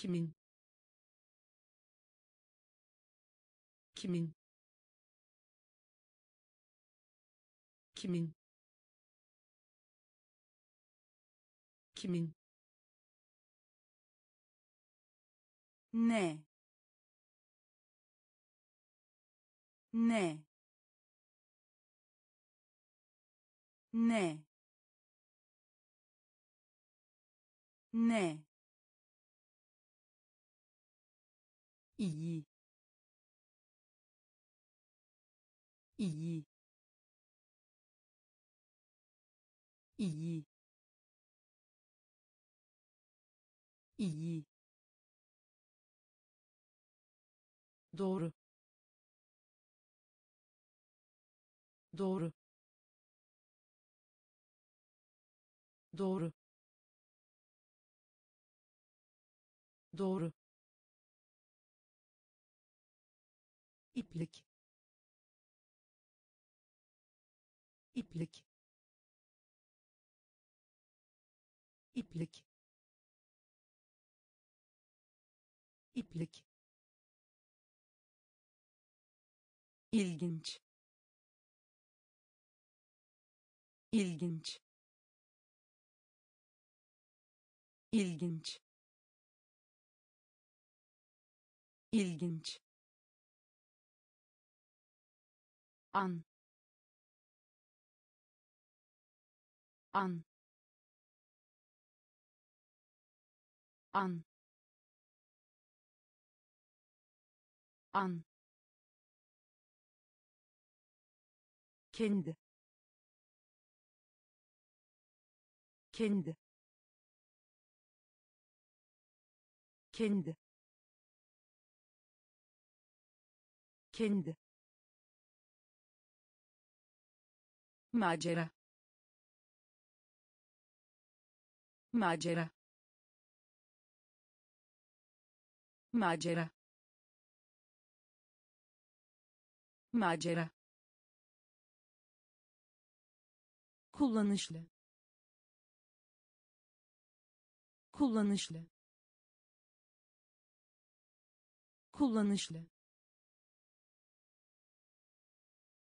kimin? Kimin? Kimin? Kimin? Ne? Ne? Ne? Ne iyi. İyi. İyi. İyi. Doğru. Doğru. Doğru. Doğru iplik. İplik. İplik. İplik. İlginç. İlginç. İlginç. İlginç an. An. An. An. Kendi. Kendi. Kendi. Kendi macera. Macera. Macera. Macera. Kullanışlı. Kullanışlı. Kullanışlı.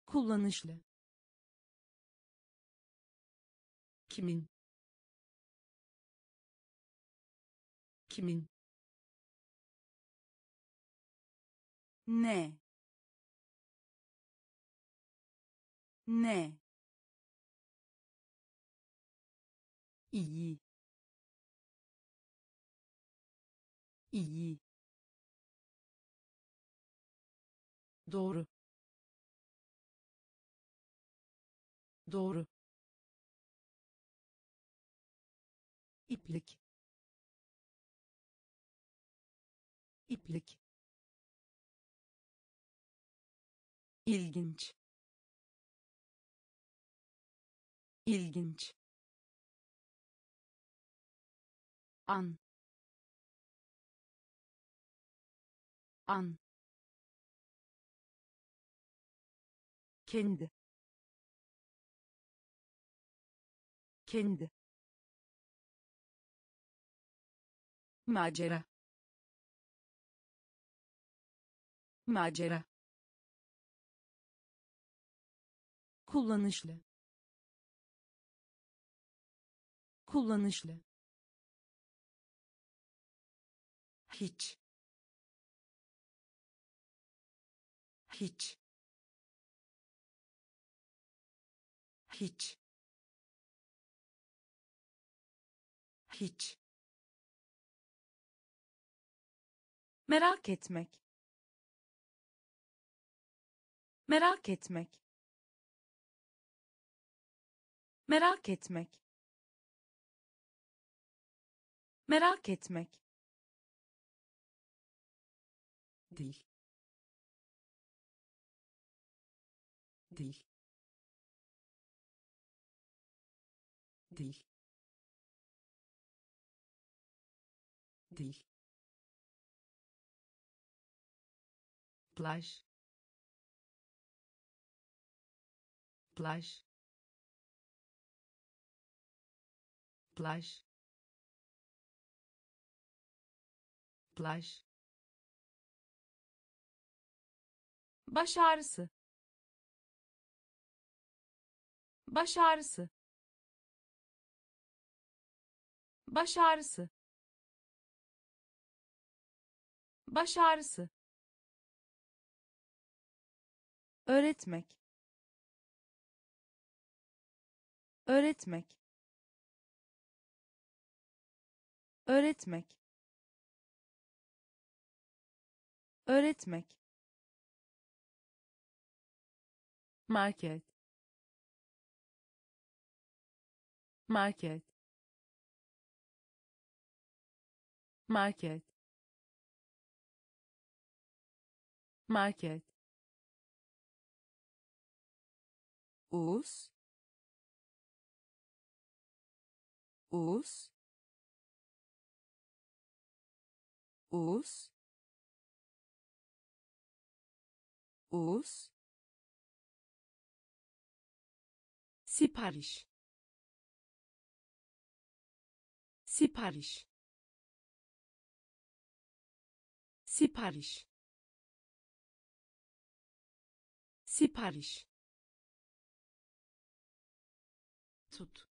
Kullanışlı kimin? Kimin? Ne? Ne? İyi. İyi. Doğru. Doğru iplik. İplik. İlginç. İlginç. An. An. Kendi. Kendi macera. Macera. Kullanışlı. Kullanışlı. Hiç. Hiç. Hiç. Hiç merak etmek. Merak etmek. Merak etmek. Merak etmek. Değil değil değil değil plaj plaj plaj plaj baş ağrısı. Baş ağrısı. Baş ağrısı. Baş ağrısı öğretmek. Öğretmek. Öğretmek. Öğretmek. Market. Market. Market. Market us. Us. Us. Us. Sipariş. Sipariş. Sipariş. Sipariş tut.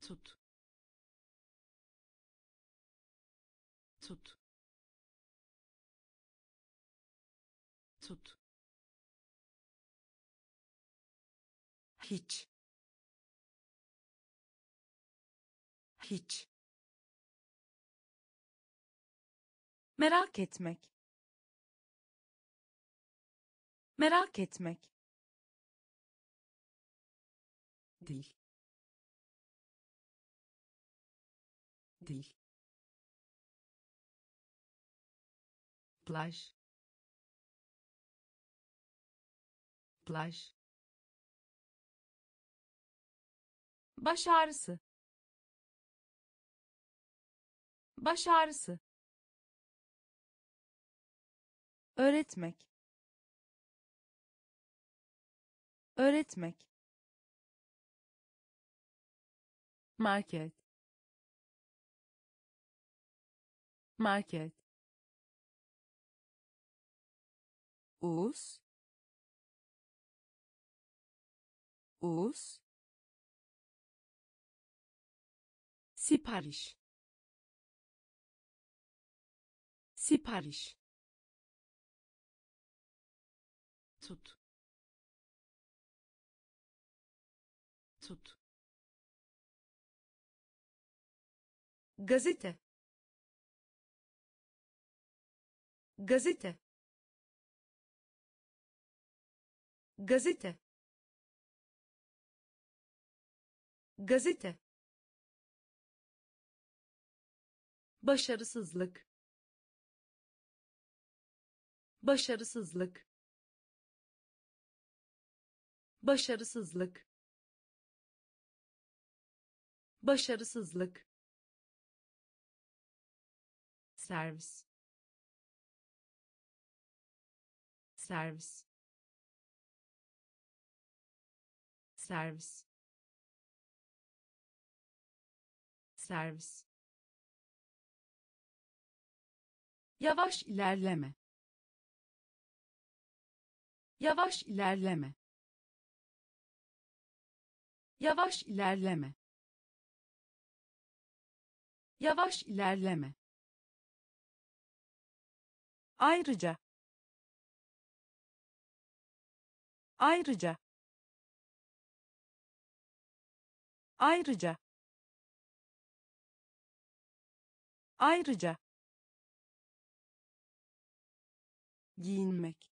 Tut. Tut. Tut. Hiç. Hiç. Merak etmek. Merak etmek dil dil plaj. Plaj. Baş ağrısı. Baş ağrısı. Öğretmek. Öğretmek market. Market. Us. Us. Sipariş. Sipariş. Tut gazete. Gazete. Gazete. Gazete. Başarısızlık. Başarısızlık. Başarısızlık. Başarısızlık servis. Servis. Servis. Servis. Yavaş ilerleme. Yavaş ilerleme. Yavaş ilerleme. Yavaş ilerleme ayrıca. Ayrıca. Ayrıca. Ayrıca. Giyinmek.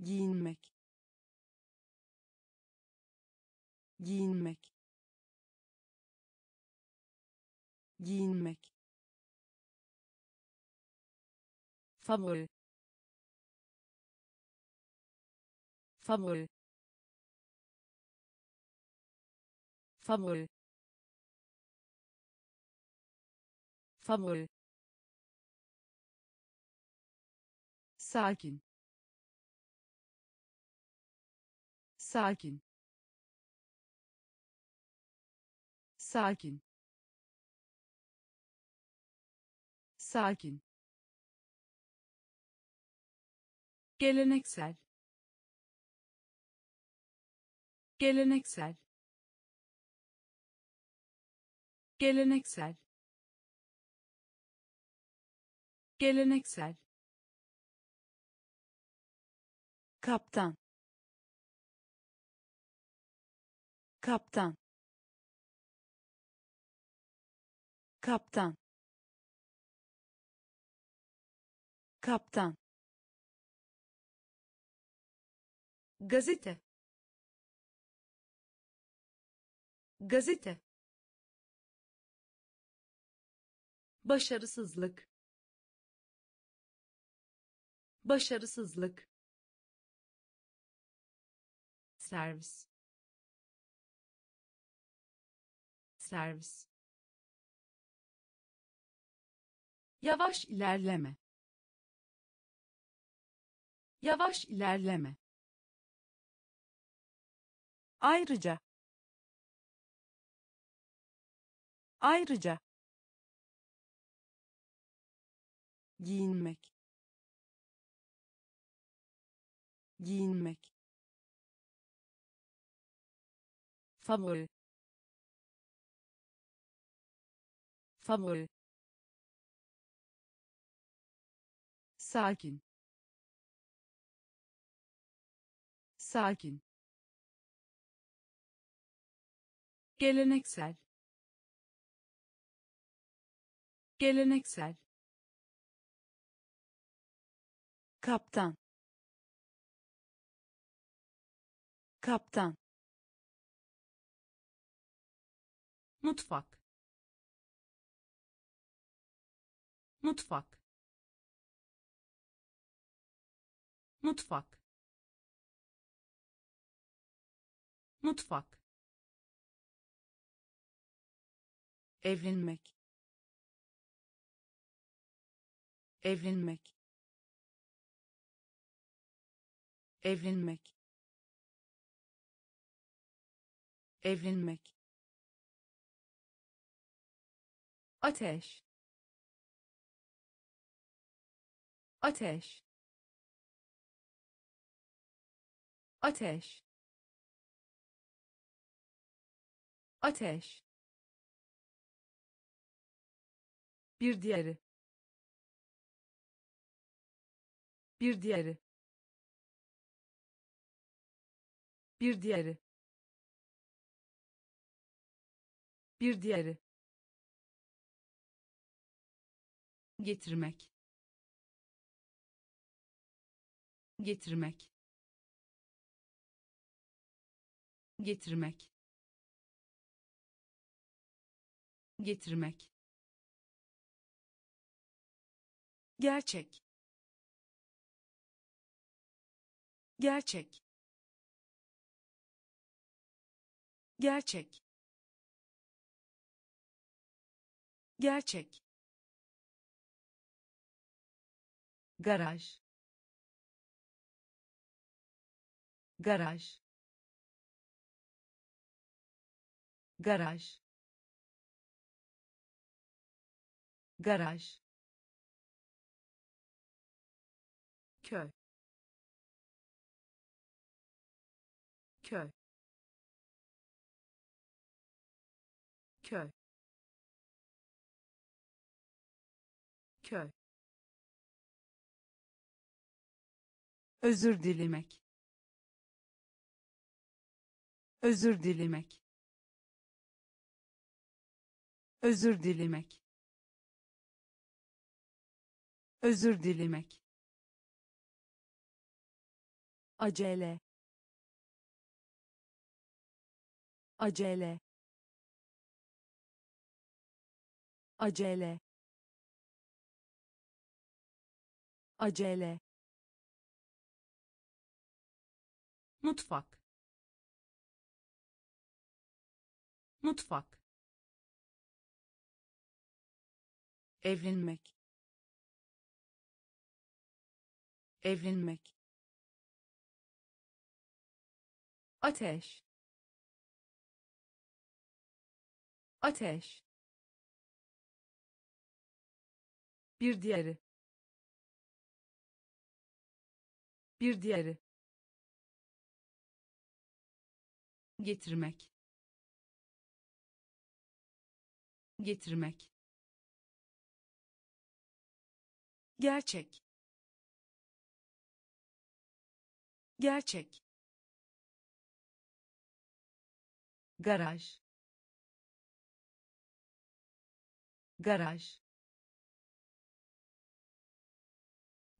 Giyinmek. Giyinmek. Giyinmek favori. Favori. Favori. Favori. Sakin. Sakin. Sakin. Sakin geleneksel. Geleneksel. Geleneksel. Geleneksel. Kaptan. Kaptan. Kaptan. Kaptan gazete. Gazete. Başarısızlık. Başarısızlık. Servis. Servis. Yavaş ilerleme. Yavaş ilerleme ayrıca ayrıca giyinmek. Giyinmek. Favori. Favori. Sakin. Sakin geleneksel. Geleneksel. Kaptan. Kaptan. Mutfak. Mutfak. Mutfak. Mutfak evlenmek. Evlenmek. Evlenmek. Evlenmek. Ateş. Ateş. Ateş. Ateş bir diğeri. Bir diğeri. Bir diğeri. Bir diğeri. Getirmek. Getirmek. Getirmek. Getirmek gerçek. Gerçek. Gerçek. Gerçek. Garaj. Garaj. Garaj. Garaj köy. Köy. Köy. Köy. Özür dilemek. Özür dilemek. Özür dilemek. Özür dilemek acele. Acele. Acele. Acele. Mutfak. Mutfak. Evlenmek. Evlenmek ateş. Ateş. Bir diğeri. Bir diğeri. Getirmek. Getirmek. Gerçek. Gerçek garaj. Garaj.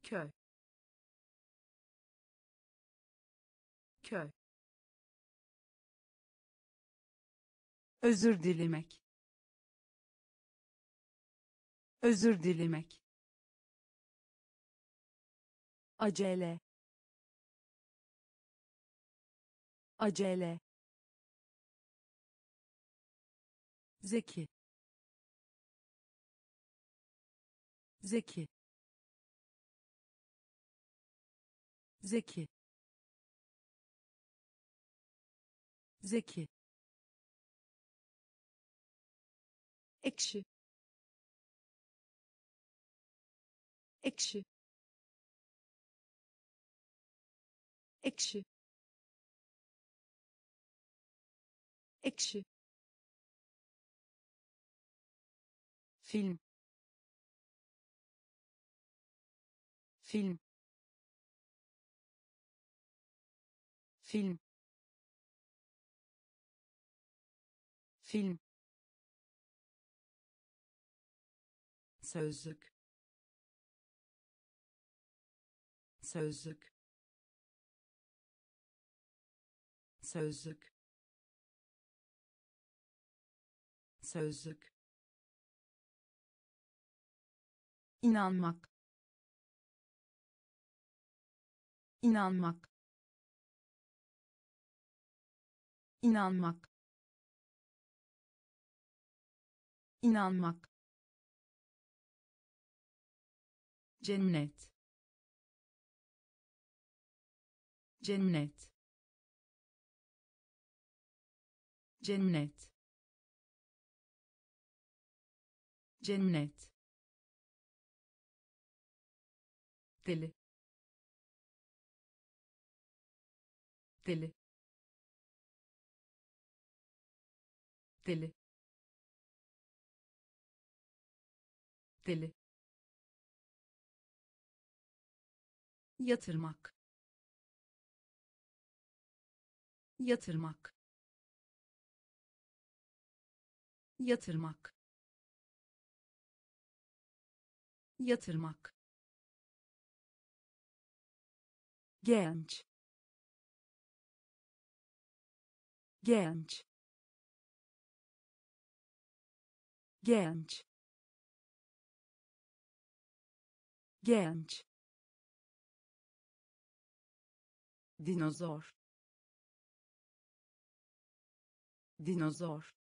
Köy. Köy. Özür dilemek. Özür dilemek. Acele. Acele zeki. Zeki. Zeki. Zeki. Ekşi. Ekşi. Ekşi. Ekşi film. Film. Film. Film. Sözlük. Sözlük. Sözlük. Sözlük inanmak. İnanmak. İnanmak. İnanmak. Cennet. Cennet. Cennet. Cennet deli. Deli. Deli. Deli. Yatırmak. Yatırmak. Yatırmak. Yatırmak genç. Genç. Genç. Genç. Dinozor. Dinozor.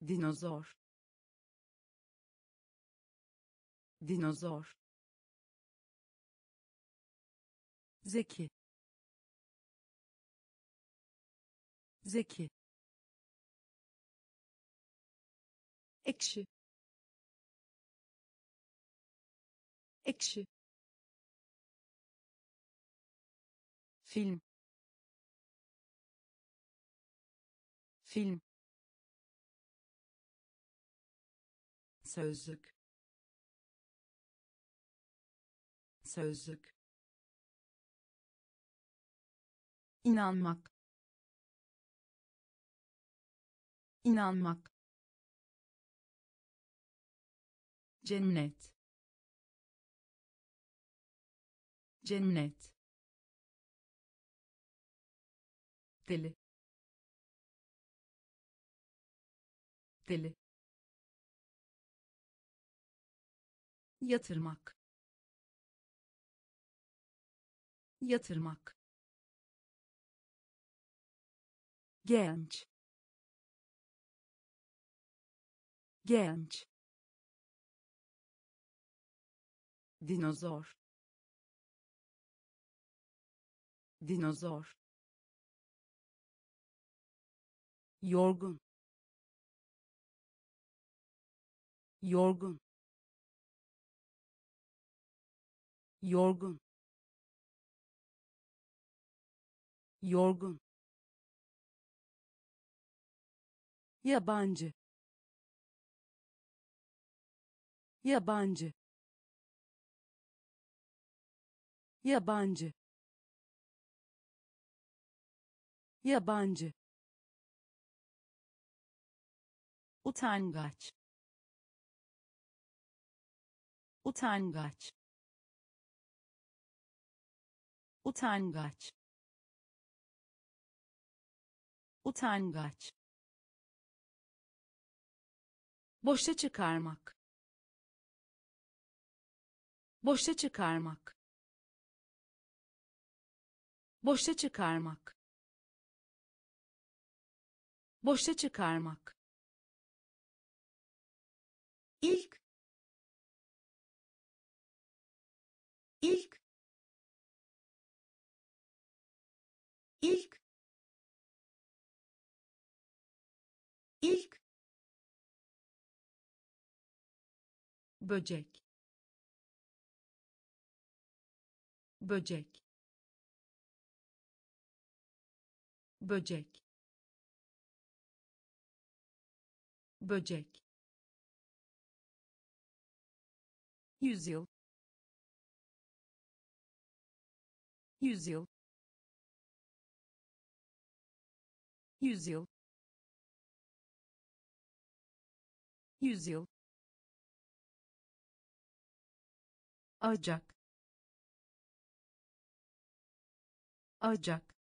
Dinozor. Dinozor zeki. Zeki. Ekşi. Ekşi. Film. Film. Sözlük. Sözlük inanmak. İnanmak. Cennet. Cennet. Deli. Deli. Yatırmak. Yatırmak genç. Genç. Dinozor. Dinozor. Yorgun. Yorgun. Yorgun. Yorgun yabancı. Yabancı. Yabancı. Yabancı. Utangaç. Utangaç. Utangaç. Utangaç boşa çıkarmak. Boşa çıkarmak. Boşa çıkarmak. Boşa çıkarmak. İlk. İlk. İlk. İlk böcek. Böcek. Böcek. Böcek. Yüzyıl. Yüzyıl. Yüzyıl. Yüzyıl acak acak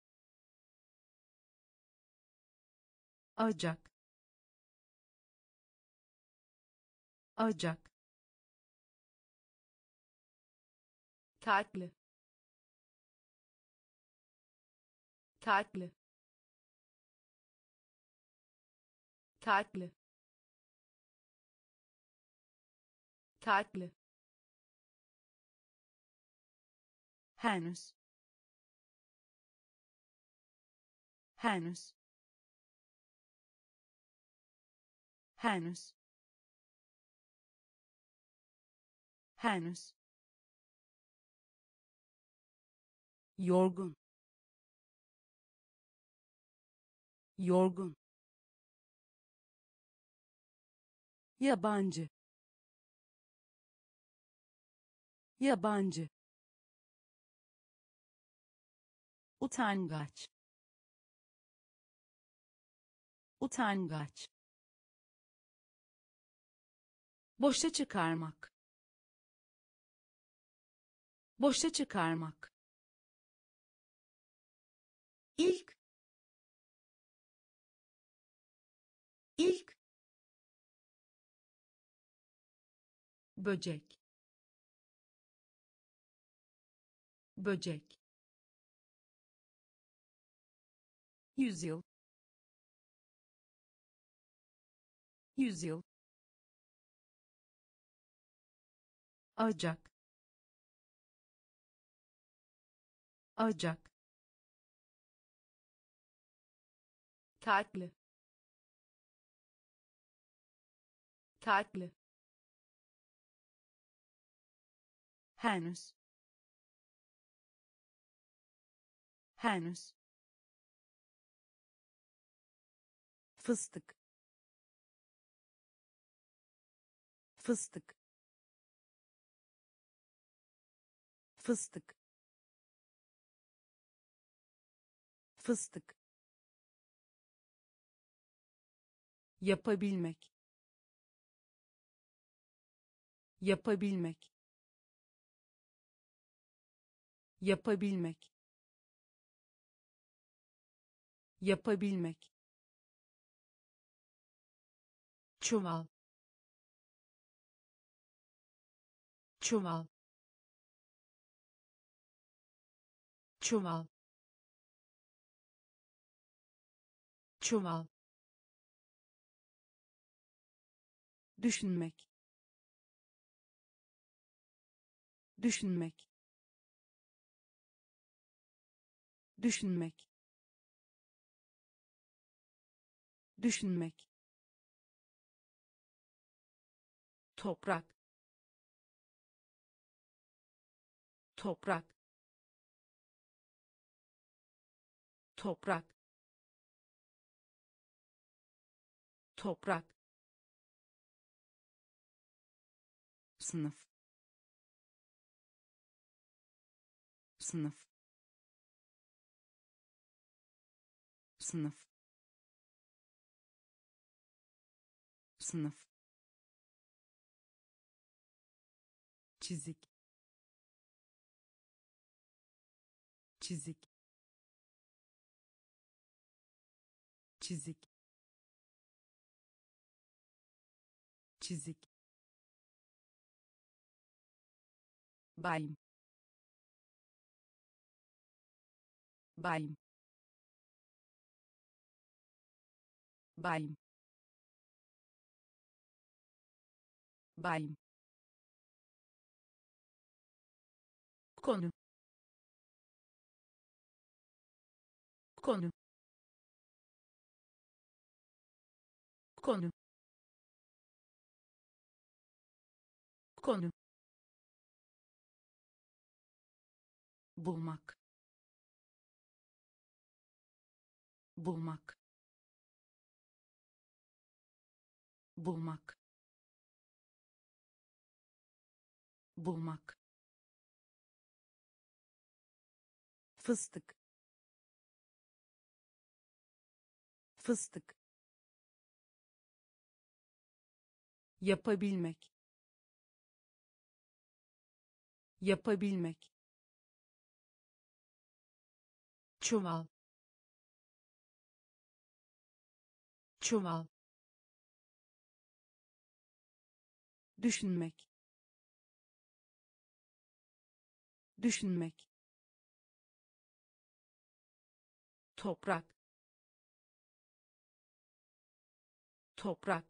acak acak tatlı tatlı tatlı tatlı henüz. Henüz. Henüz. Henüz. Yorgun. Yorgun. Yabancı. Yabancı utangaç. Utangaç. Boşa çıkarmak. Boşa çıkarmak. İlk. İlk. Böcek. Böcek yüzyıl. Yüzyıl. Acak acak tatlı tatlı henüz. Henüz fıstık. Fıstık. Fıstık. Fıstık. Yapabilmek. Yapabilmek. Yapabilmek. Yapabilmek çuval. Çuval. Çuval. Çuval. Düşünmek. Düşünmek. Düşünmek. Düşünmek toprak. Toprak. Toprak. Toprak. Sınıf. Sınıf. Sınıf. Sınıf çizik. Çizik. Çizik. Çizik. Bayım bayım bayım bayım konu. Konu. Konu. Konu. Bulmak. Bulmak. Bulmak. Bulmak fıstık. Fıstık. Yapabilmek. Yapabilmek. Çuval. Çuval. Düşünmek. Düşünmek toprak. Toprak.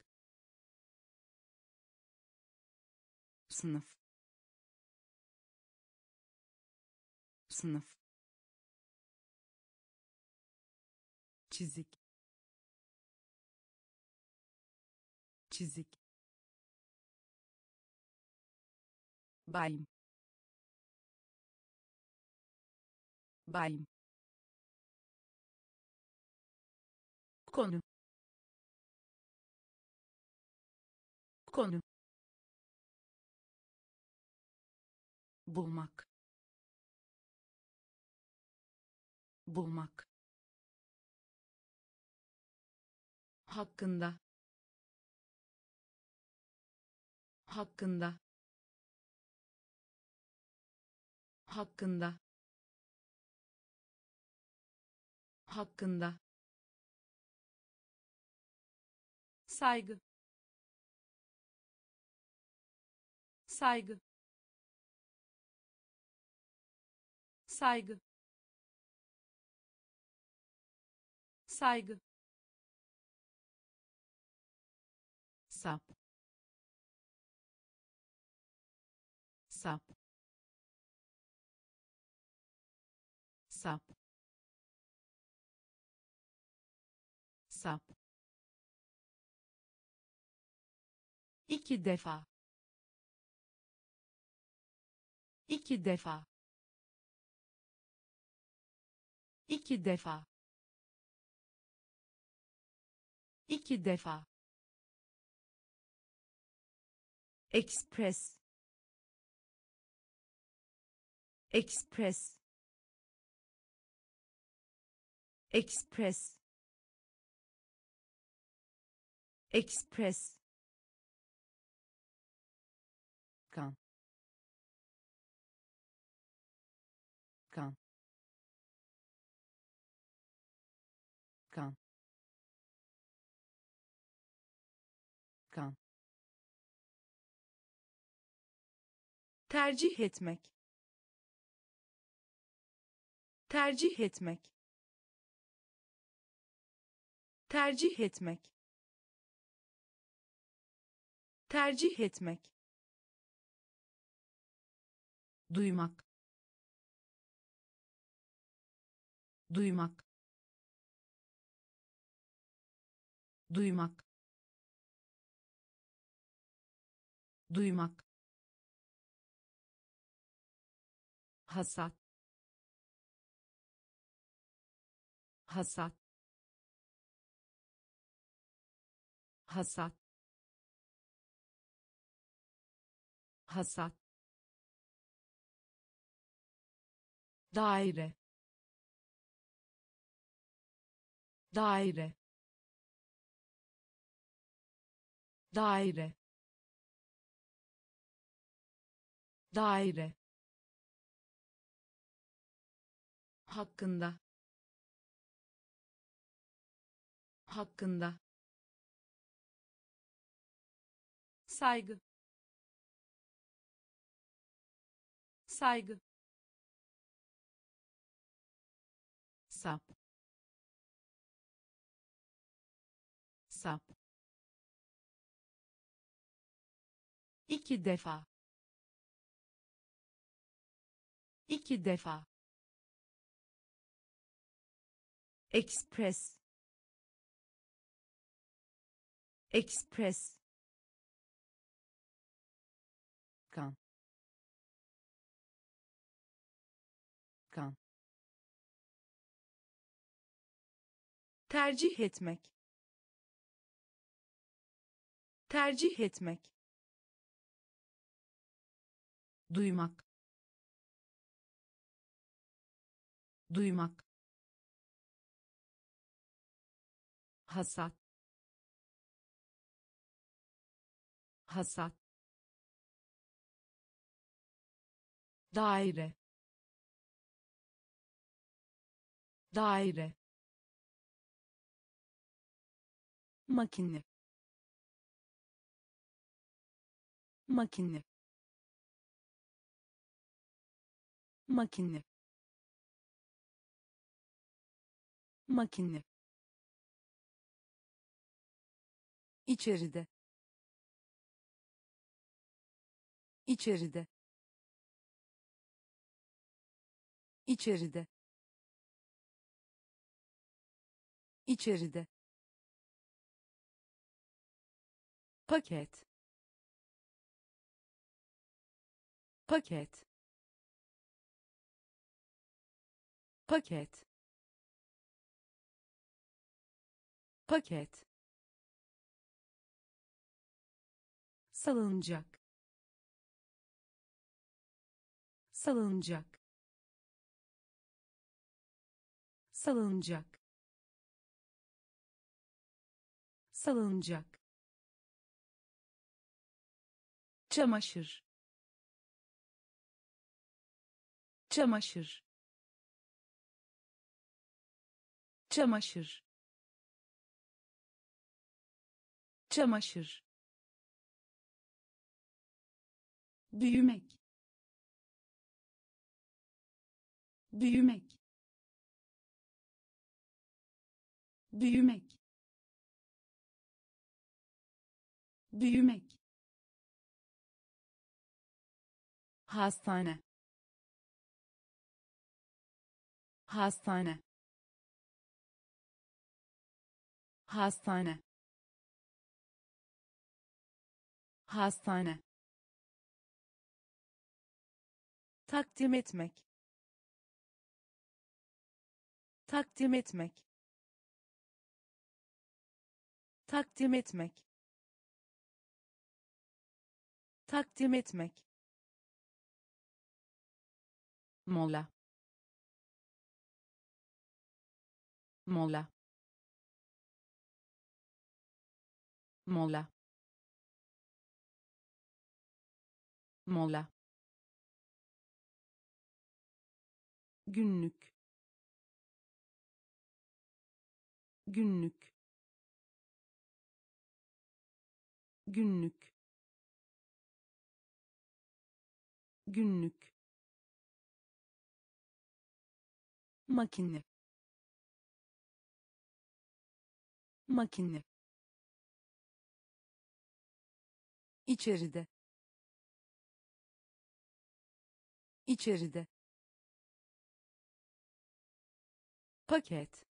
Sınıf. Sınıf. Çizik. Çizik. Bayım. Bayım konu. Konu. Bulmak. Bulmak. Hakkında. Hakkında. Hakkında. Hakkında saygı. Saygı. Saygı. Saygı. Sap. Sap. Sap. Sap iki defa. İki defa. İki defa. İki defa. Express. Express. Express. Express tercih etmek. Tercih etmek. Tercih etmek. Tercih etmek. Duymak. Duymak. Duymak. Duymak hasat. Hasat. Hasat. Hasat. Daire. Daire. Daire. Daire hakkında hakkında saygı saygı sap sap. İki defa iki defa Express. Express. Kan. Kan. Tercih etmek. Tercih etmek. Duymak. Duymak hasat hasat daire daire makine makine makine makine içeride. İçeride. İçeride. İçeride. Paket. Paket. Paket. Paket salınacak. Salınacak. Salınacak. Salınacak. Çamaşır. Çamaşır. Çamaşır. Çamaşır büyümek. Büyümek. Büyümek. Büyümek. Hastane. Hastane. Hastane. Hastane takdim etmek. Takdim etmek. Takdim etmek. Takdim etmek. Mola. Mola. Mola. Mola günlük. Günlük. Günlük. Günlük. Makine. Makine. İçeride. İçeride paket.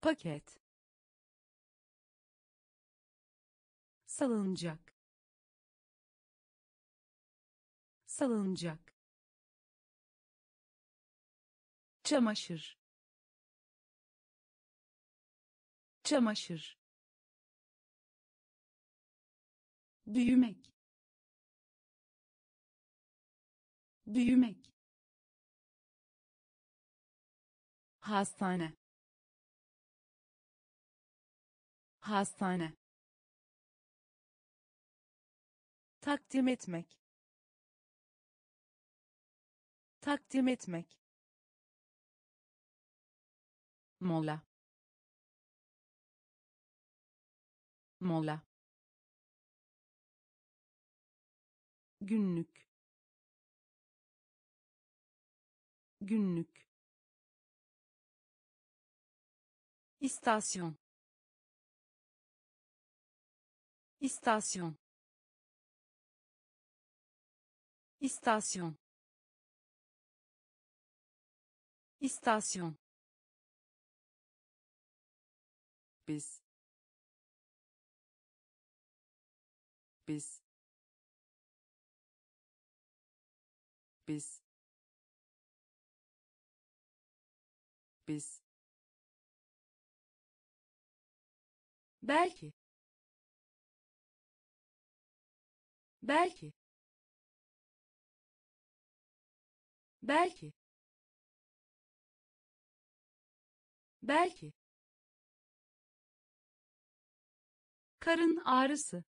Paket. Salıncak. Salıncak. Çamaşır. Çamaşır. Büyümek. Büyümek hastane. Hastane. Takdim etmek. Takdim etmek. Mola. Mola. Günlük. Günlük istasyon istasyon istasyon istasyon biz biz biz biz belki. Belki. Belki. Belki. Karın ağrısı.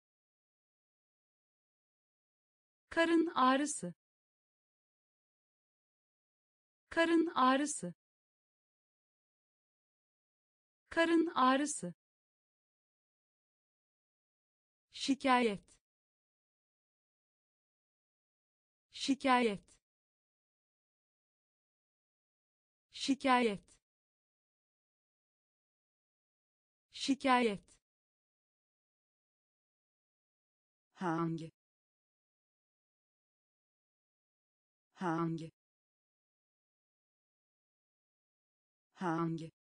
Karın ağrısı. Karın ağrısı. Karın ağrısı şikayet. Şikayet. Şikayet. Şikayet. Hangi? Hangi? Hangi?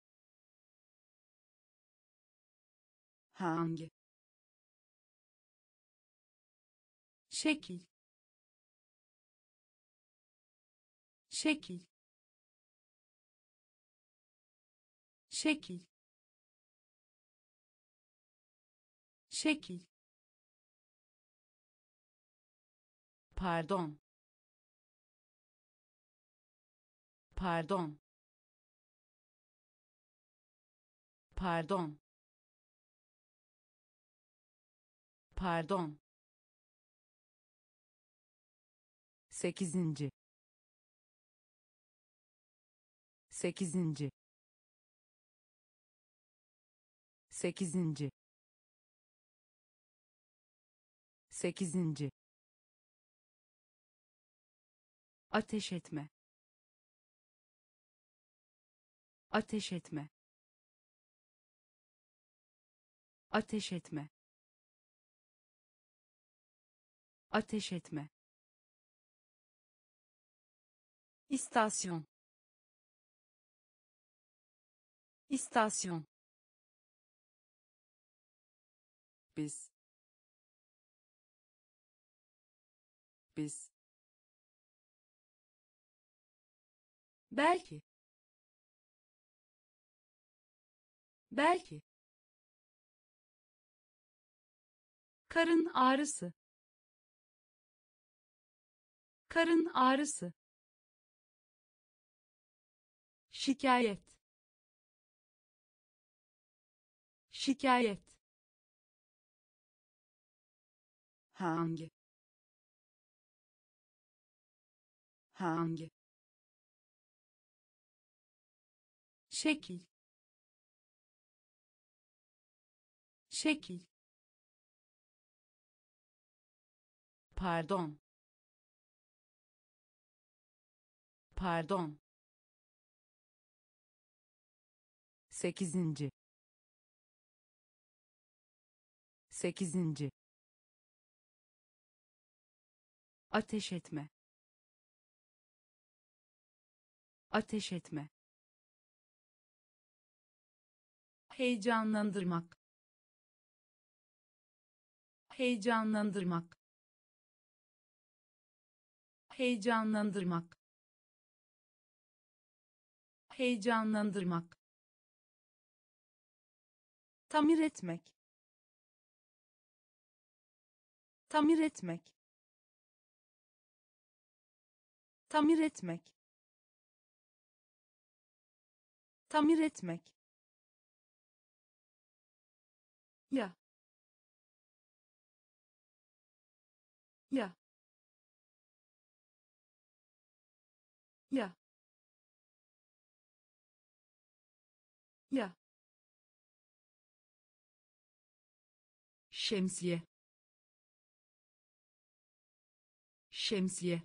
Hangi şekil. Şekil. Şekil. Şekil. Pardon. Pardon. Pardon. Pardon sekizinci. Sekizinci. Sekizinci. Sekizinci. Ateş etme. Ateş etme. Ateş etme. Ateş etme istasyon. İstasyon. Biz. Biz. Belki. Belki. Karın ağrısı. Karın ağrısı şikayet. Şikayet. Hangi? Hangi? Şekil. Şekil. Pardon. Pardon sekizinci. Sekizinci. Ateş etme. Ateş etme. Heyecanlandırmak. Heyecanlandırmak. Heyecanlandırmak. Heyecanlandırmak tamir etmek. Tamir etmek. Tamir etmek. Tamir etmek. Ya şemsiye. Şemsiye.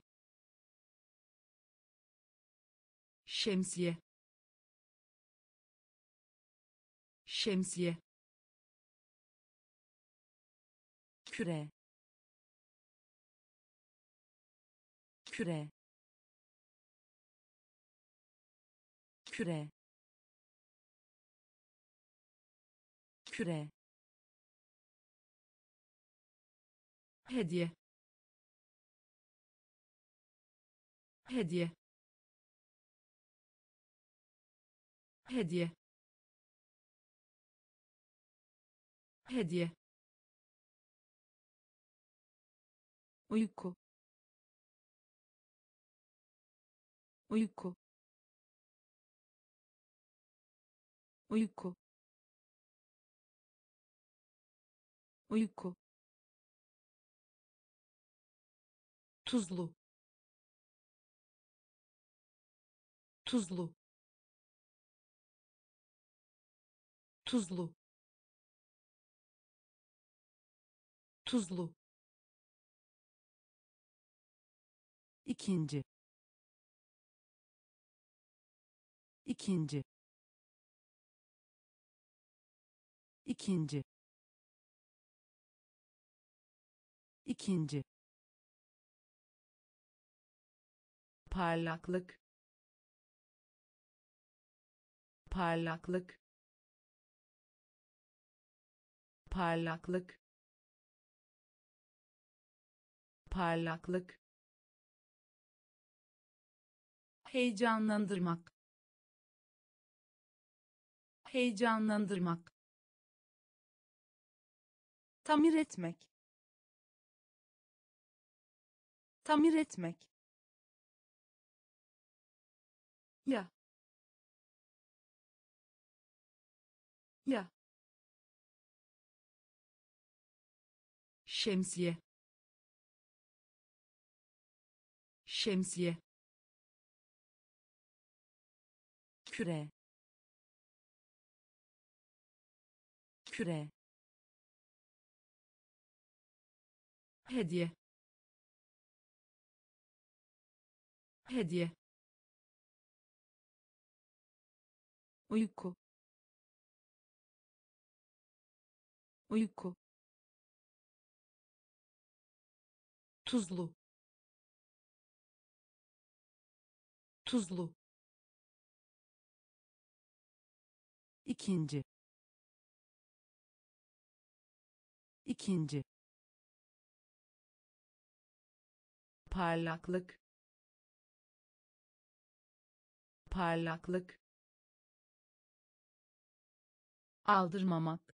Şemsiye. Şemsiye. Küre. Küre. Küre. Küre hediye. Hediye. Hediye. Hediye. Uyku. Uyku. Uyku. Uyku tuzlu. Tuzlu. Tuzlu. Tuzlu. İkinci. İkinci. İkinci. İkinci parlaklık parlaklık parlaklık parlaklık heyecanlandırmak heyecanlandırmak tamir etmek tamir etmek ya. Ya. Şemsiye. Şemsiye. Küre. Küre. Hediye. Hediye uyku. Uyku. Tuzlu. Tuzlu. İkinci. İkinci. Parlaklık. Parlaklık aldırmamak.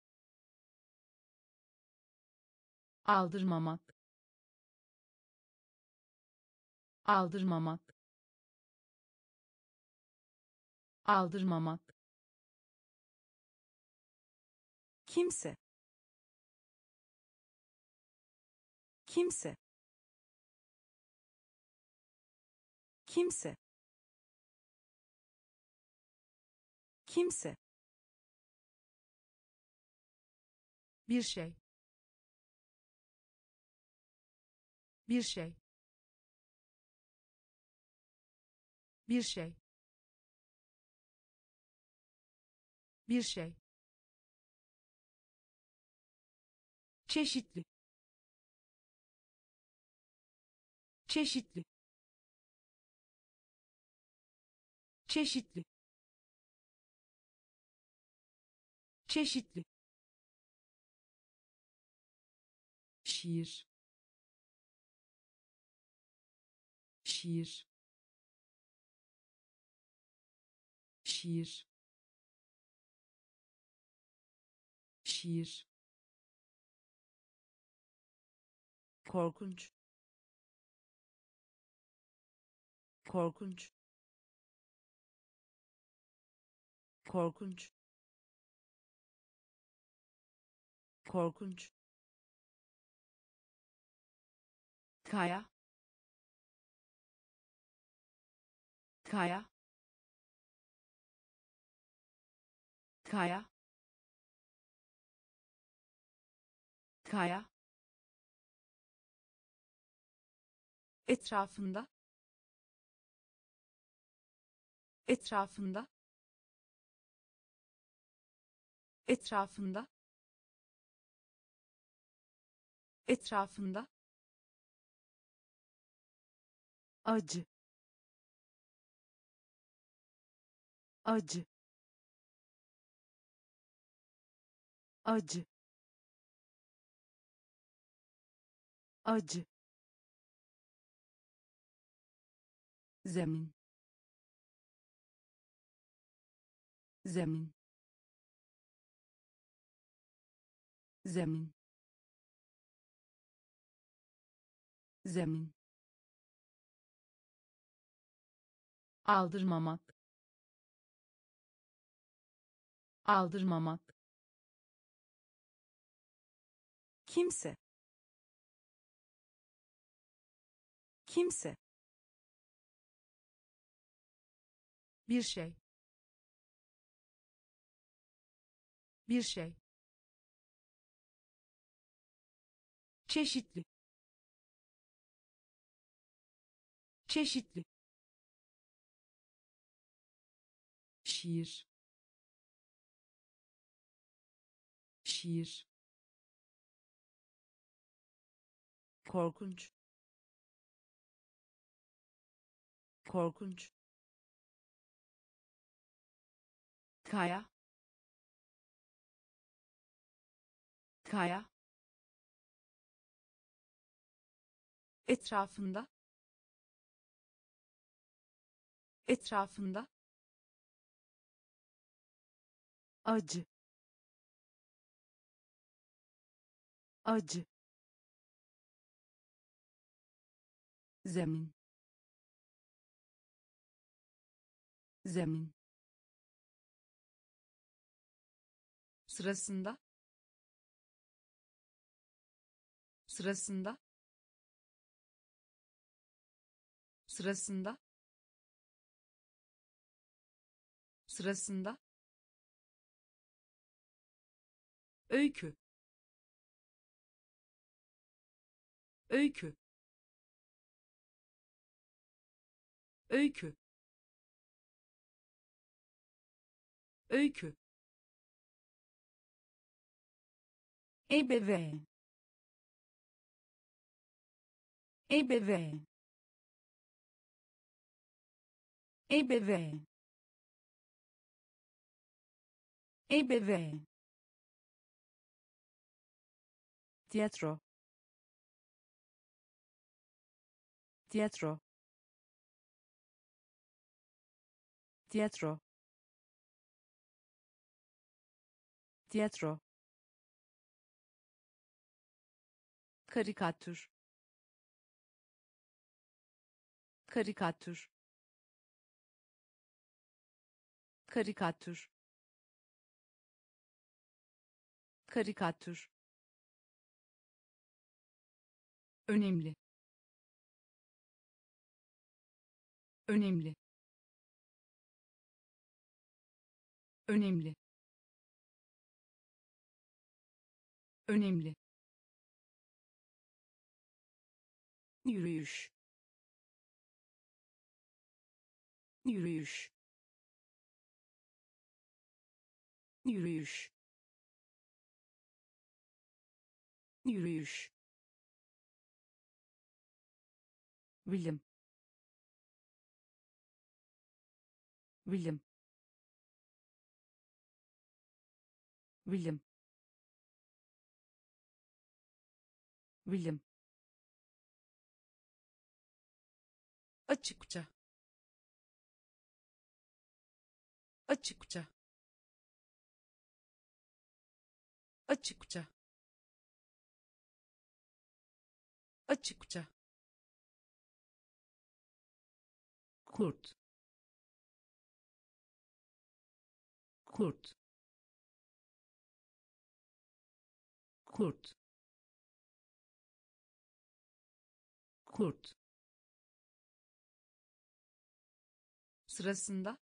Aldırmamak. Aldırmamak. Aldırmamak. Kimse. Kimse. Kimse. Kimse bir şey. Bir şey. Bir şey. Bir şey. Çeşitli. Çeşitli. Çeşitli. Çeşitli şiir. Şiir. Şiir. Şiir. Korkunç. Korkunç. Korkunç. Korkunç kaya. Kaya. Kaya. Kaya. Etrafında. Etrafında. Etrafında. Etrafında acı. Acı. Acı. Acı. Zemin. Zemin. Zemin. Zemin aldırmamak. Aldırmamak. Kimse. Kimse. Bir şey. Bir şey. Çeşitli. Çeşitli şiir. Şiir. Korkunç. Korkunç. Kaya. Kaya. Etrafında. Etrafında acı. Acı. Zemin. Zemin. Sırasında. Sırasında. Sırasında. Sırasında öykü. Öykü. Öykü. Öykü. Ebeveyn. Ebeveyn. Ebeveyn. Ebeveyn tiyatro. Tiyatro. Tiyatro. Tiyatro. Karikatür. Karikatür. Karikatür. Karikatür önemli. Önemli. Önemli. Önemli. Yürüyüş. Yürüyüş. Yürüyüş. Yürüyüş bilim. Bilim. Bilim. Bilim. Açıkça. Açıkça. Açıkça. Açıkça kurt. Kurt. Kurt. Kurt. Sırasında.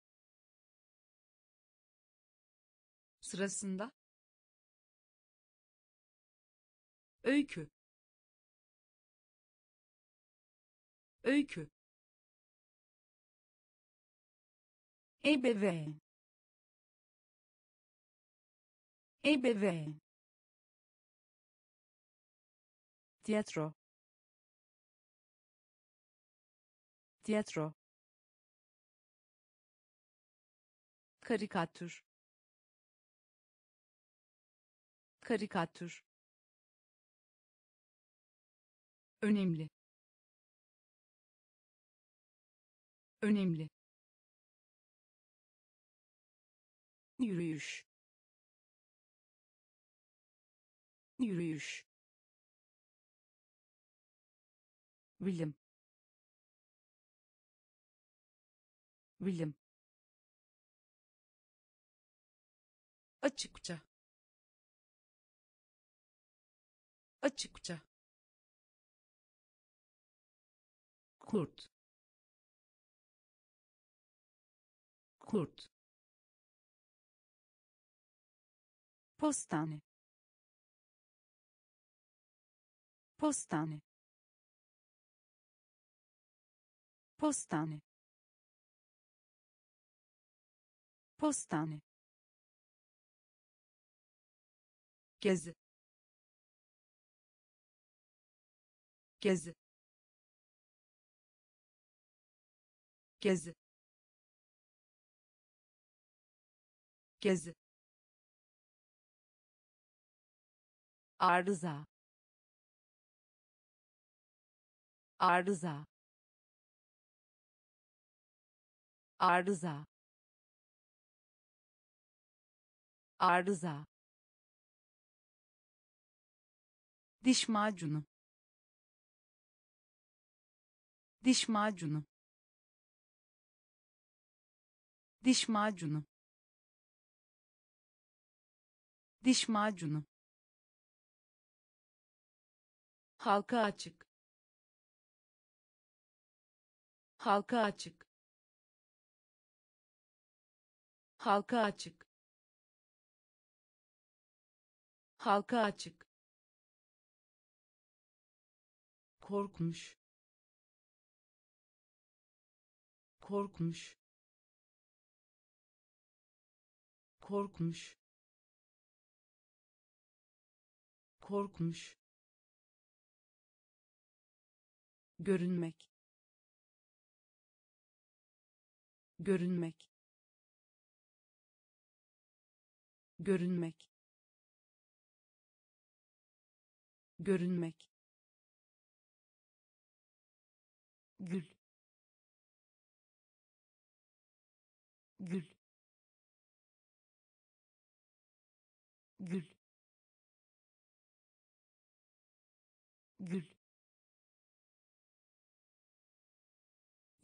Sırasında. Öykü. Öykü ebeveyn ebeveyn tiyatro tiyatro karikatür. Karikatür. Önemli. Önemli yürüyüş. Yürüyüş. Bilim. Bilim. Açıkça. Açıkça. Kurt. Kurt postane. Postane. Postane. Postane. Gezi. Gezi. Gezi. Gezi arıza. Arıza. Arıza. Arıza. Diş macunu. Diş macunu. Diş macunu. Diş macunu halka açık. Halka açık. Halka açık. Halka açık. Korkmuş. Korkmuş. Korkmuş. Korkmuş görünmek. Görünmek. Görünmek. Görünmek. Gül. Gül. Gül. Gül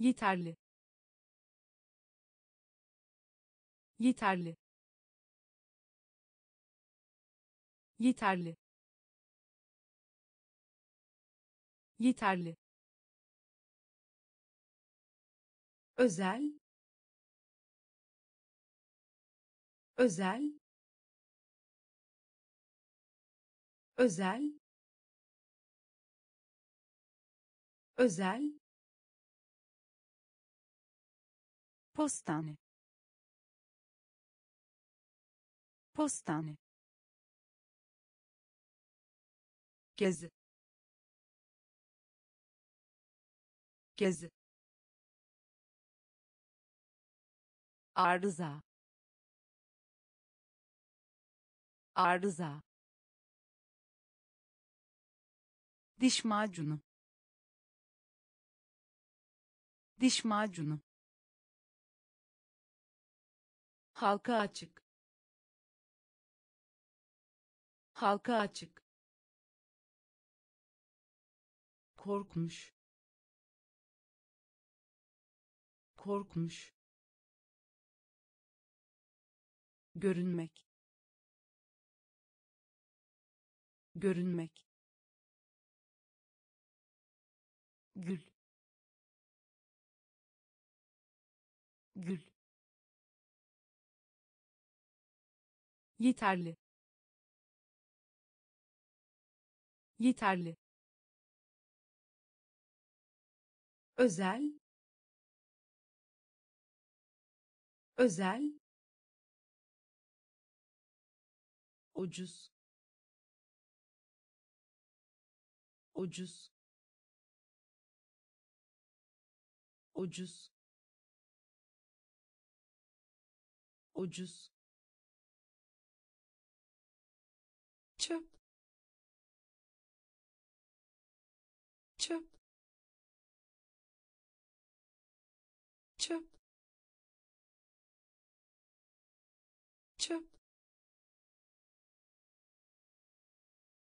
yeterli. Yeterli. Yeterli. Yeterli. Özel. Özel. Özel. Özel postane. Postane. Gezi. Gezi. Arıza. Arıza. Diş macunu. Diş macunu halka açık. Halka açık. Korkmuş. Korkmuş. Görünmek. Görünmek. Gül. Gül yeterli. Yeterli. Özel. Özel. Ucuz. Ucuz. Ucuz. Ucuz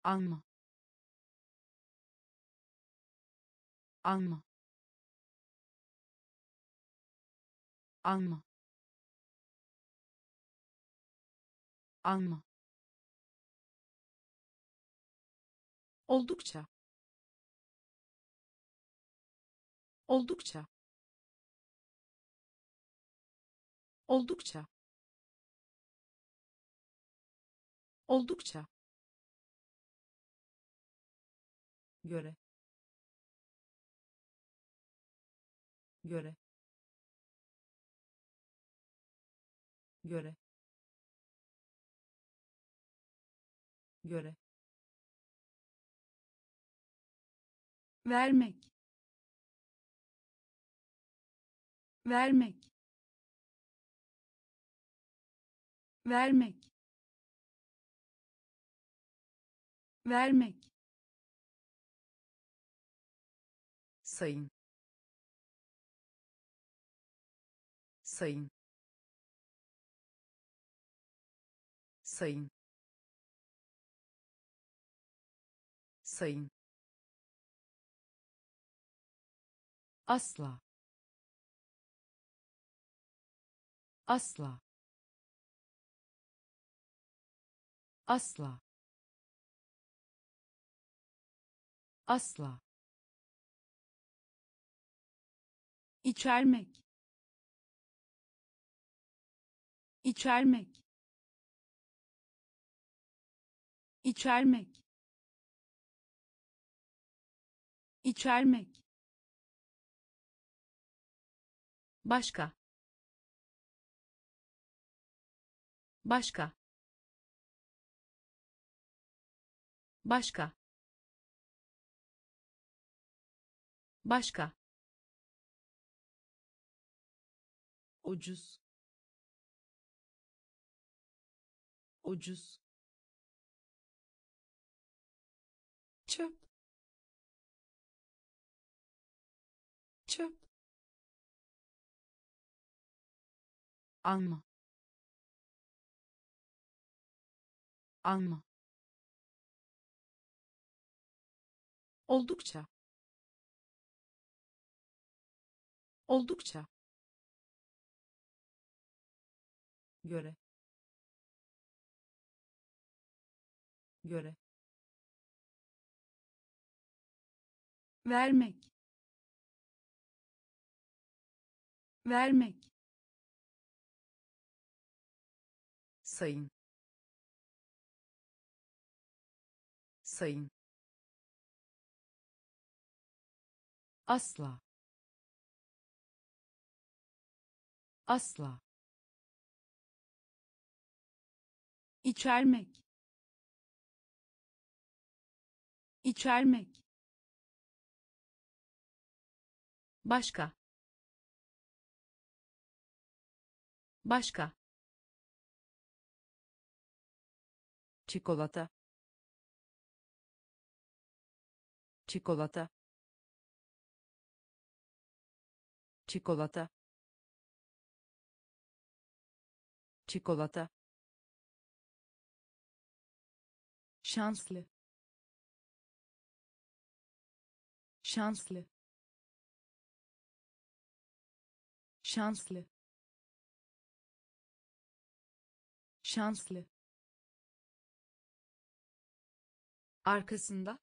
alma. Alma. Alma. Alma. Oldukça. Oldukça. Oldukça. Oldukça göre. Göre. Göre. Göre. Vermek. Vermek. Vermek. Vermek sayın. Sayın. Sayın. Sayın. Asla. Asla. Asla. Asla içermek. İçermek. İçermek. İçermek. Başka. Başka. Başka. Başka ucuz. Ucuz. Çöp. Çöp. Alma. Alma. Oldukça. Oldukça göre. Göre. Vermek. Vermek. Sayın. Sayın. Asla. Asla içermek. İçermek. Başka. Başka. Çikolata. Çikolata. Çikolata. Çikolata şanslı. Şanslı. Şanslı. Şanslı. Arkasında.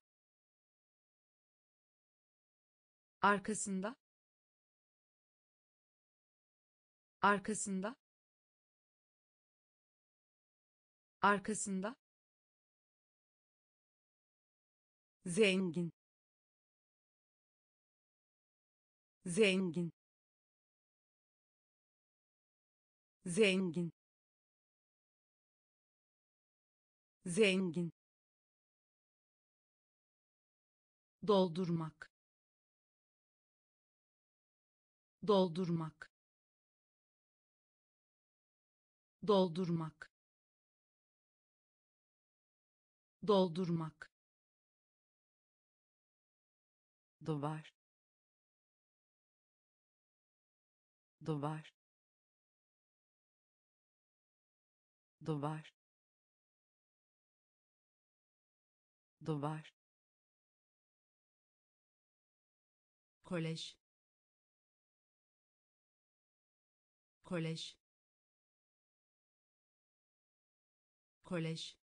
Arkasında. Arkasında. Arkasında zengin. Zengin. Zengin. Zengin. Doldurmak. Doldurmak. Doldurmak. Doldurmak duvar. Duvar. Duvar. Duvar. Kolej. Kolej. Kolej.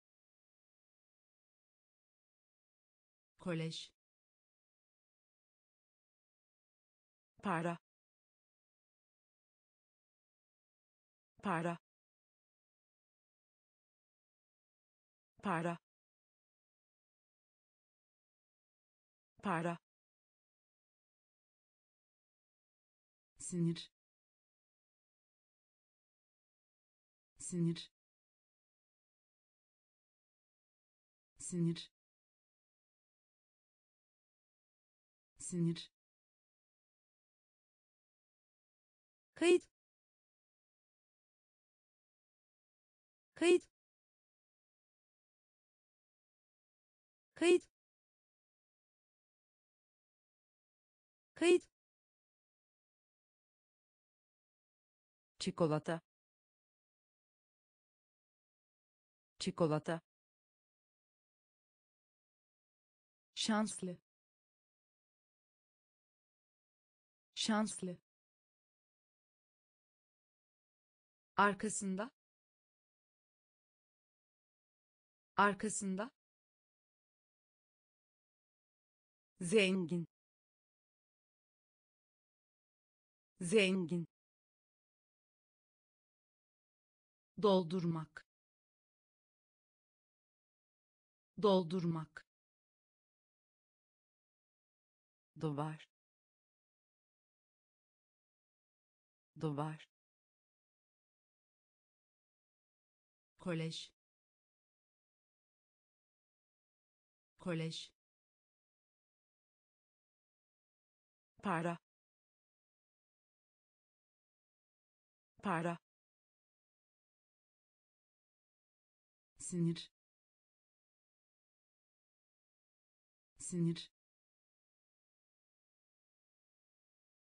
Kolej para. Para. Para. Para. Sinir. Sinir. Sinir. Sinir kayıt. Kayıt. Kayıt. Kayıt. Çikolata. Çikolata. Şanslı. Şanslı arkasında arkasında zengin. Zengin. Doldurmak. Doldurmak. Duvar. Duvar kolej. Kolej. Para. Para. Sinir. Sinir.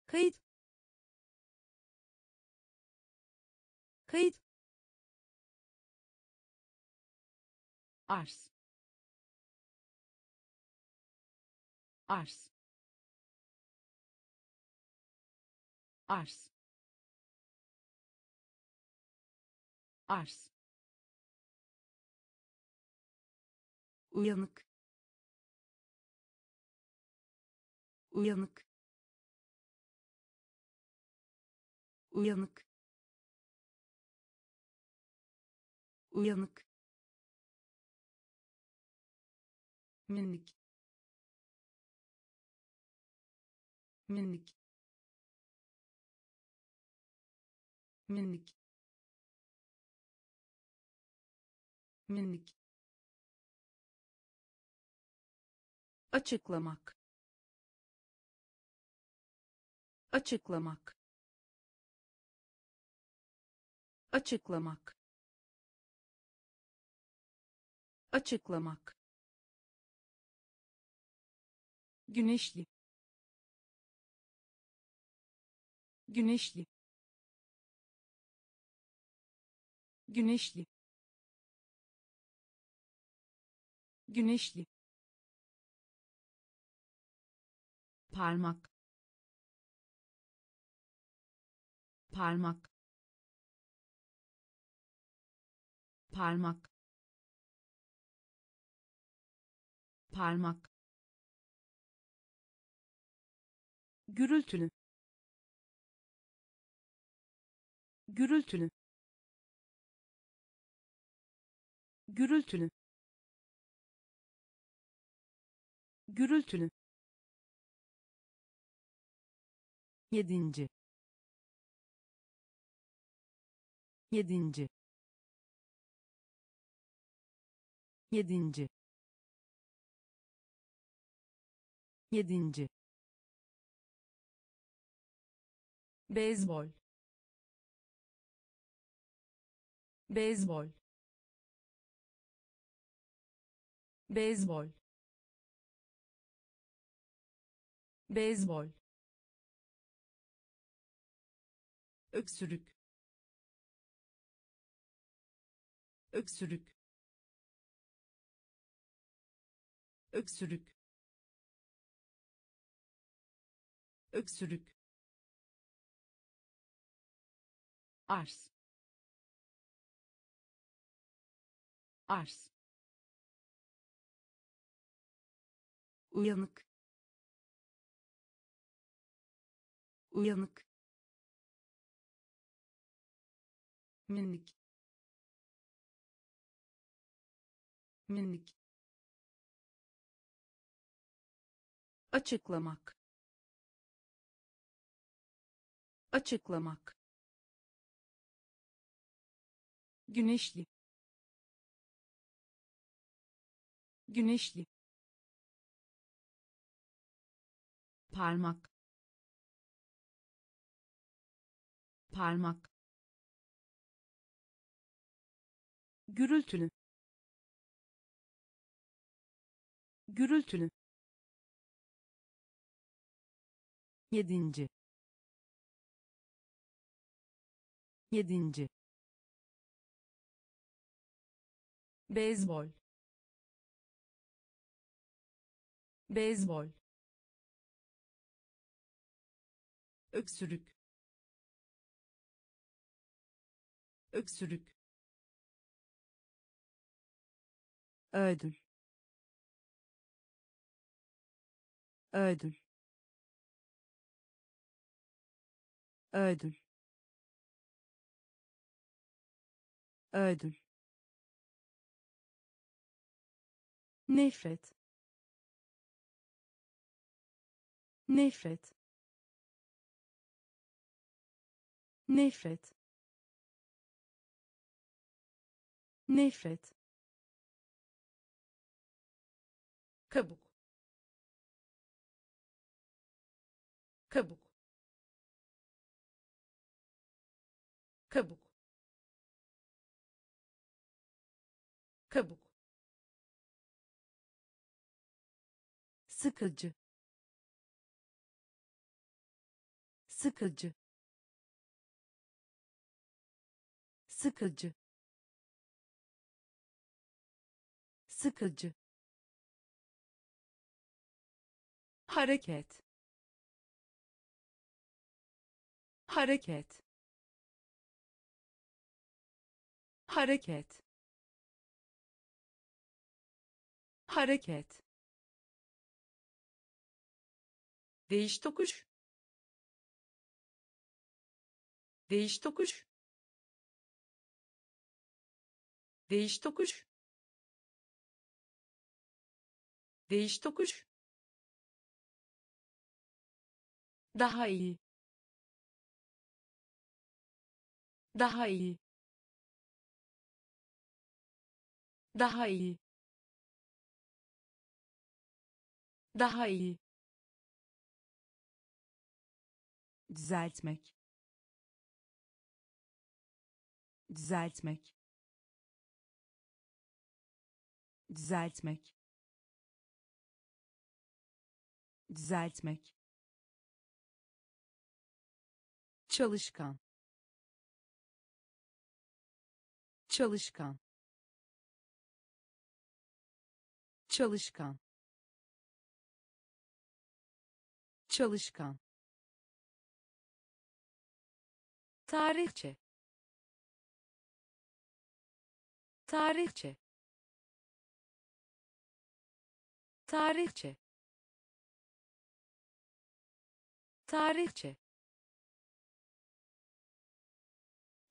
Kayıt. Kayıt arz. Arz. Arz. Arz. Uyanık. Uyanık. Uyanık. Uyanık minik. Minik. Minik. Minik. Açıklamak. Açıklamak. Açıklamak. Açıklamak güneşli. Güneşli. Güneşli. Güneşli. Parmak. Parmak. Parmak. Parmak gürültülü gürültülü gürültülü gürültülü yedinci. Yedinci. Yedinci. Yedinci beyzbol. Beyzbol. Beyzbol. Beyzbol. Öksürük. Öksürük. Öksürük. Öksürük arz. Arz. Uyanık. Uyanık. Minik. Minik. Açıklamak. Açıklamak güneşli. Güneşli. Parmak. Parmak. Gürültülü. Gürültülü. Yedinci. Yedinci beyzbol. Beyzbol. Öksürük. Öksürük. Ödül ödül ödül ödül nefret nefret nefret nefret kabuk kabuk kabuk kabuk sıkıcı sıkıcı sıkıcı sıkıcı. Hareket hareket. Hareket hareket değiş tokuş. Değiş tokuş. Değiş tokuş. Değiş tokuş. Daha iyi. Daha iyi. Daha iyi. Daha iyi düzeltmek. Düzeltmek. Düzeltmek. Düzeltmek. Çalışkan. Çalışkan. Çalışkan. Çalışkan tarihçe. Tarihçe. Tarihçe. Tarihçe.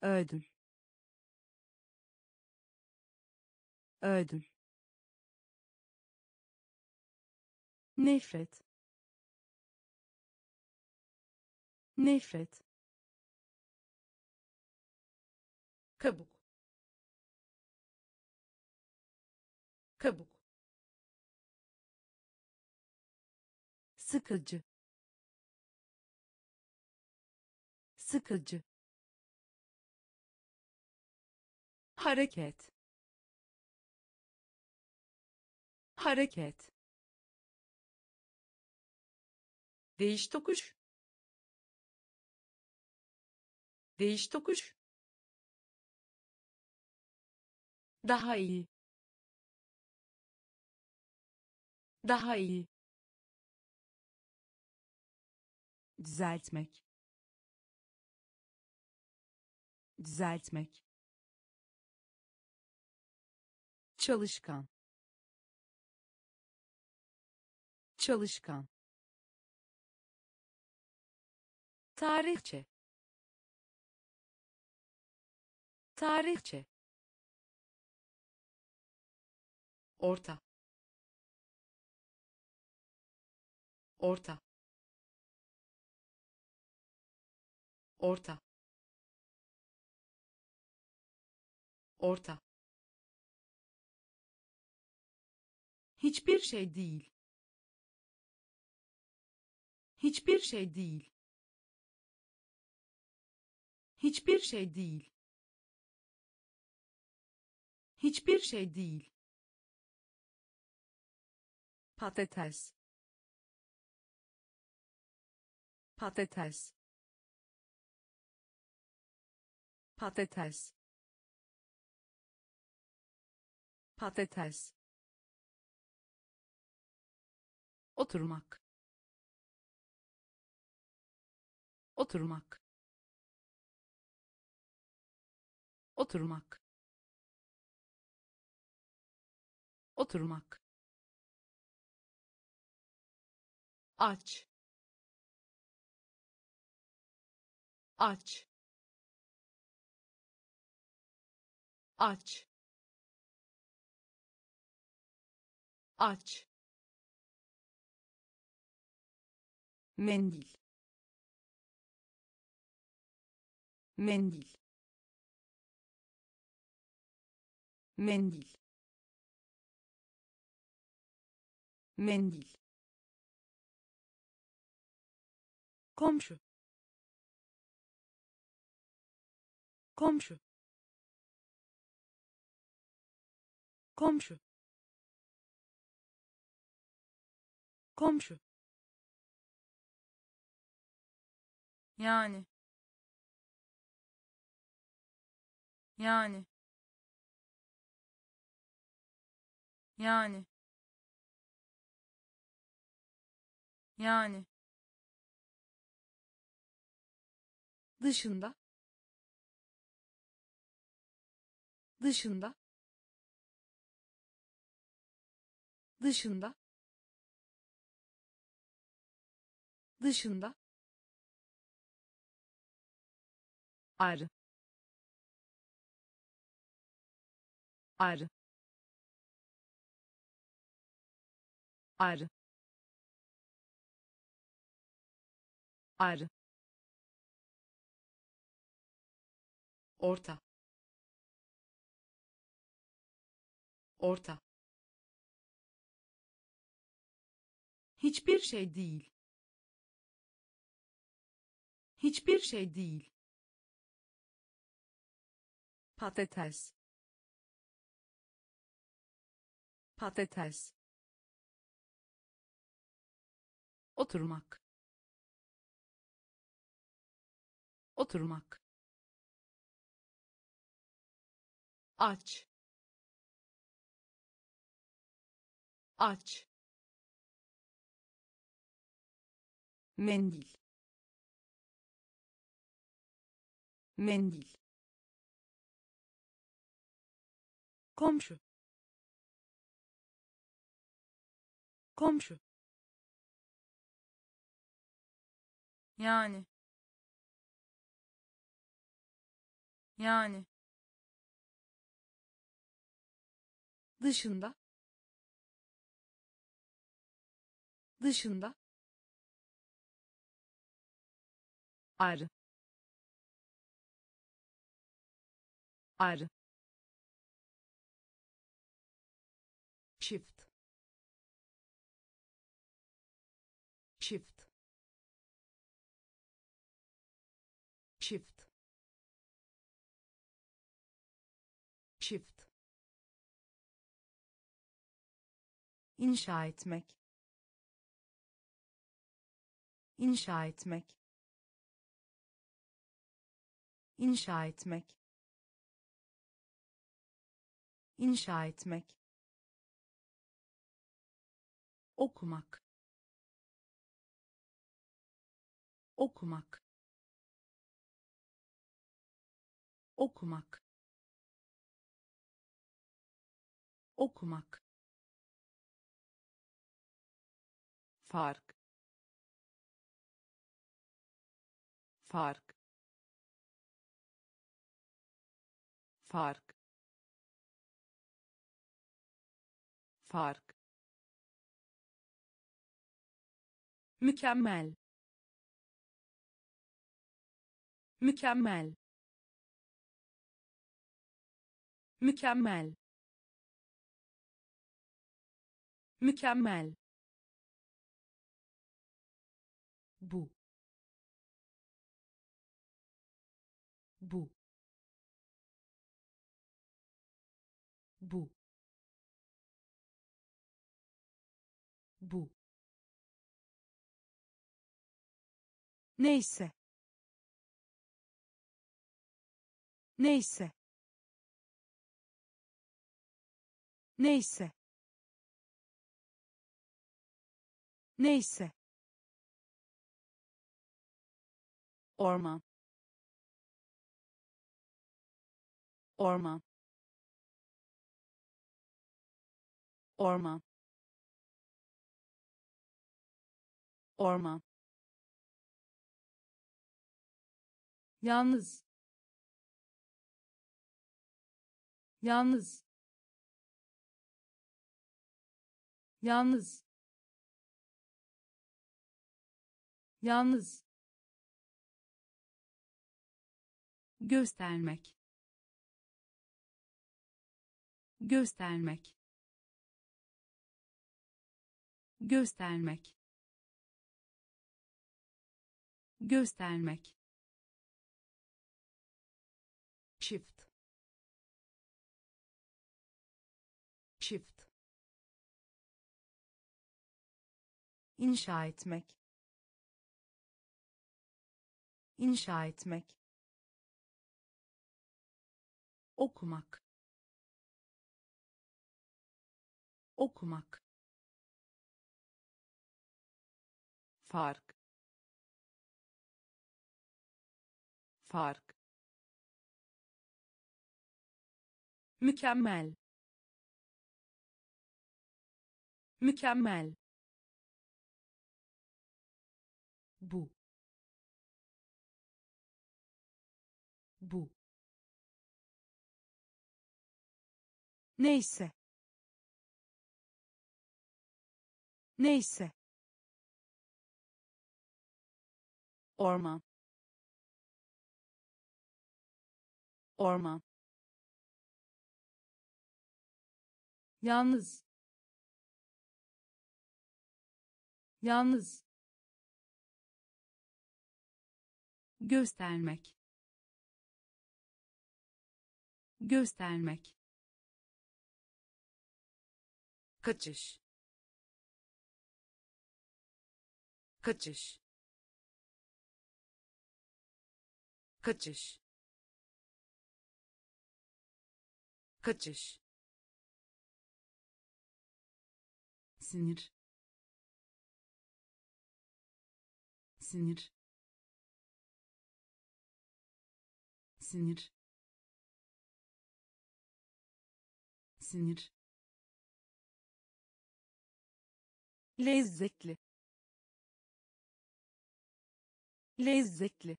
Ödül. Ödül. Nefret. Nefret kabuk. Kabuk. Sıkıcı. Sıkıcı. Hareket. Hareket. Değiş tokuş. Değiş tokuş daha iyi. Daha iyi. Düzeltmek. Düzeltmek. Çalışkan. Çalışkan. Tarihçe. Tarihçe orta. Orta. Orta. Orta. Hiçbir şey değil. Hiçbir şey değil. Hiçbir şey değil. Hiçbir şey değil patates. Patates. Patates. Patates. Oturmak. Oturmak. Oturmak. Oturmak aç. Aç. Aç. Aç. Mendil. Mendil. Mendil. Mendil komşu. Komşu. Komşu. Komşu. Yani. Yani. Yani. Yani dışında dışında dışında dışında. Arı. Arı. Arı. Arı orta. Orta. Hiçbir şey değil. Hiçbir şey değil. Patates. Patates. Oturmak. Oturmak aç. Aç. Mendil. Mendil. Komşu. Komşu. Yani. Yani dışında dışında arı arı inşa etmek. İnşa etmek. İnşa etmek. İnşa etmek. Okumak. Okumak. Okumak. Okumak fark. Fark. Fark. Fark. Mükemmel. Mükemmel. Mükemmel. Mükemmel bu. Bu. Bu. Bu. Neyse. Neyse. Neyse. Neyse orman orman orman orman yalnız. Yalnız. Yalnız. Yalnız göstermek. Göstermek. Göstermek. Göstermek. Çift. Çift. İnşa etmek. İnşa etmek okumak. Okumak. Fark. Fark. Mükemmel. Mükemmel. Bu neyse. Neyse. Orman orman yalnız. Yalnız. Göstermek. Göstermek kaçış. Kaçış. Kaçış. Kaçış. Sinir. Sinir. Sinir. Sinir lezzetli. Lezzetli.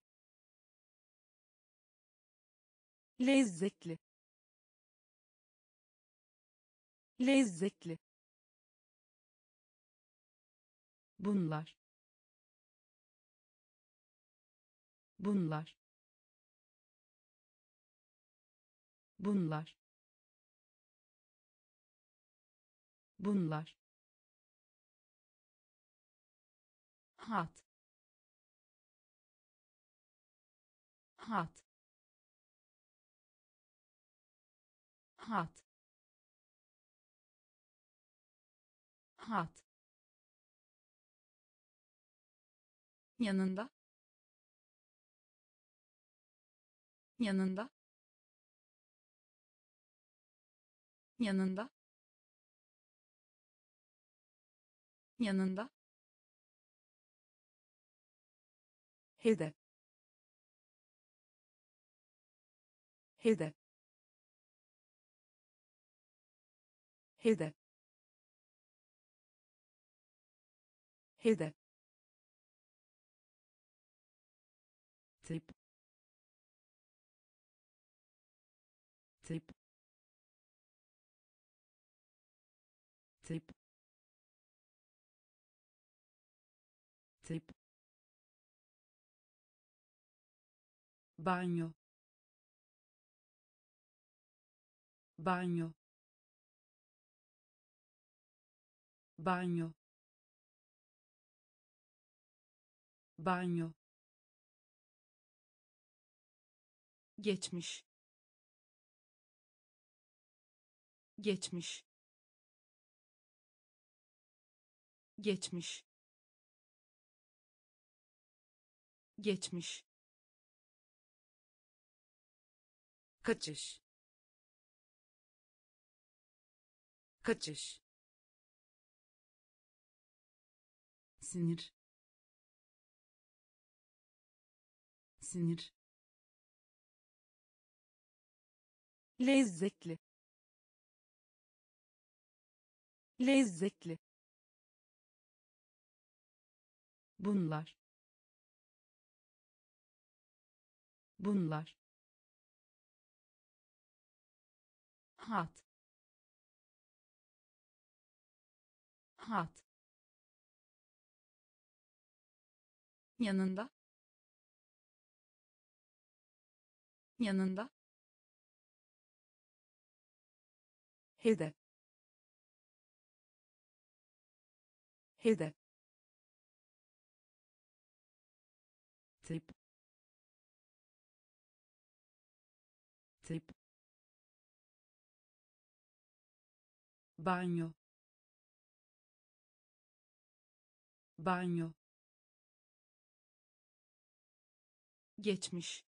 Lezzetli. Lezzetli. Bunlar. Bunlar. Bunlar. Bunlar hat. Hat. Hat. Hat. Yanında. Yanında. Yanında. Yanında hedef hedef hedef hedef tip tip bagno bagno bagno bagno geçmiş. Geçmiş. Geçmiş. Geçmiş kaçış. Kaçış. Sinir. Sinir. Lezzetli. Lezzetli. Bunlar. Bunlar hat. Hat. Yanında. Yanında. Hedef hedef tip tip bagno bagno geçmiş.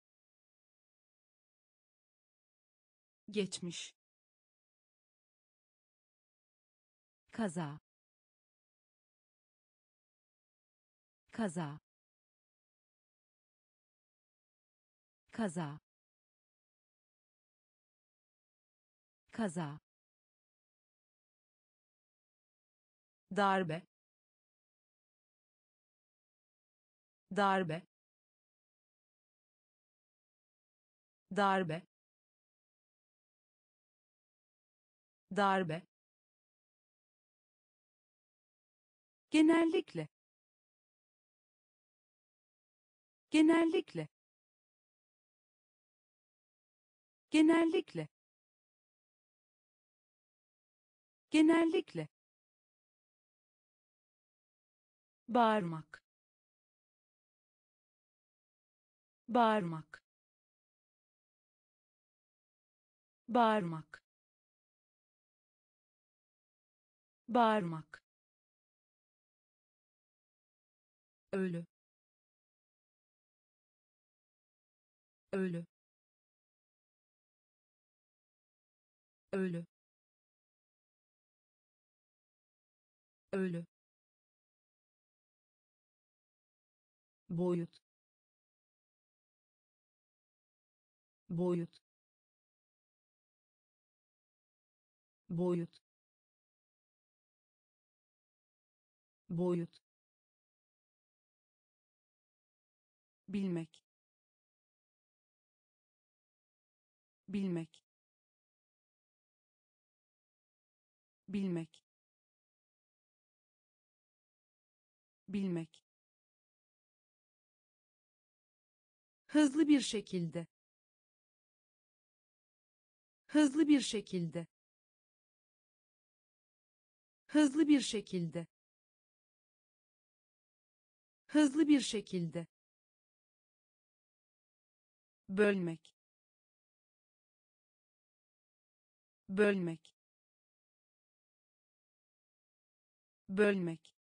Geçmiş. Kaza. Kaza. Kaza. Kaza darbe darbe darbe darbe. Genellikle genellikle genellikle genellikle bağırmak. Bağırmak. Bağırmak. Bağırmak. Ölü. Ölü. Ölü. Ölü boyut. Boyut. Boyut. Boyut. Bilmek. Bilmek. Bilmek. Bilmek hızlı bir şekilde. Hızlı bir şekilde. Hızlı bir şekilde. Hızlı bir şekilde. Bölmek. Bölmek. Bölmek.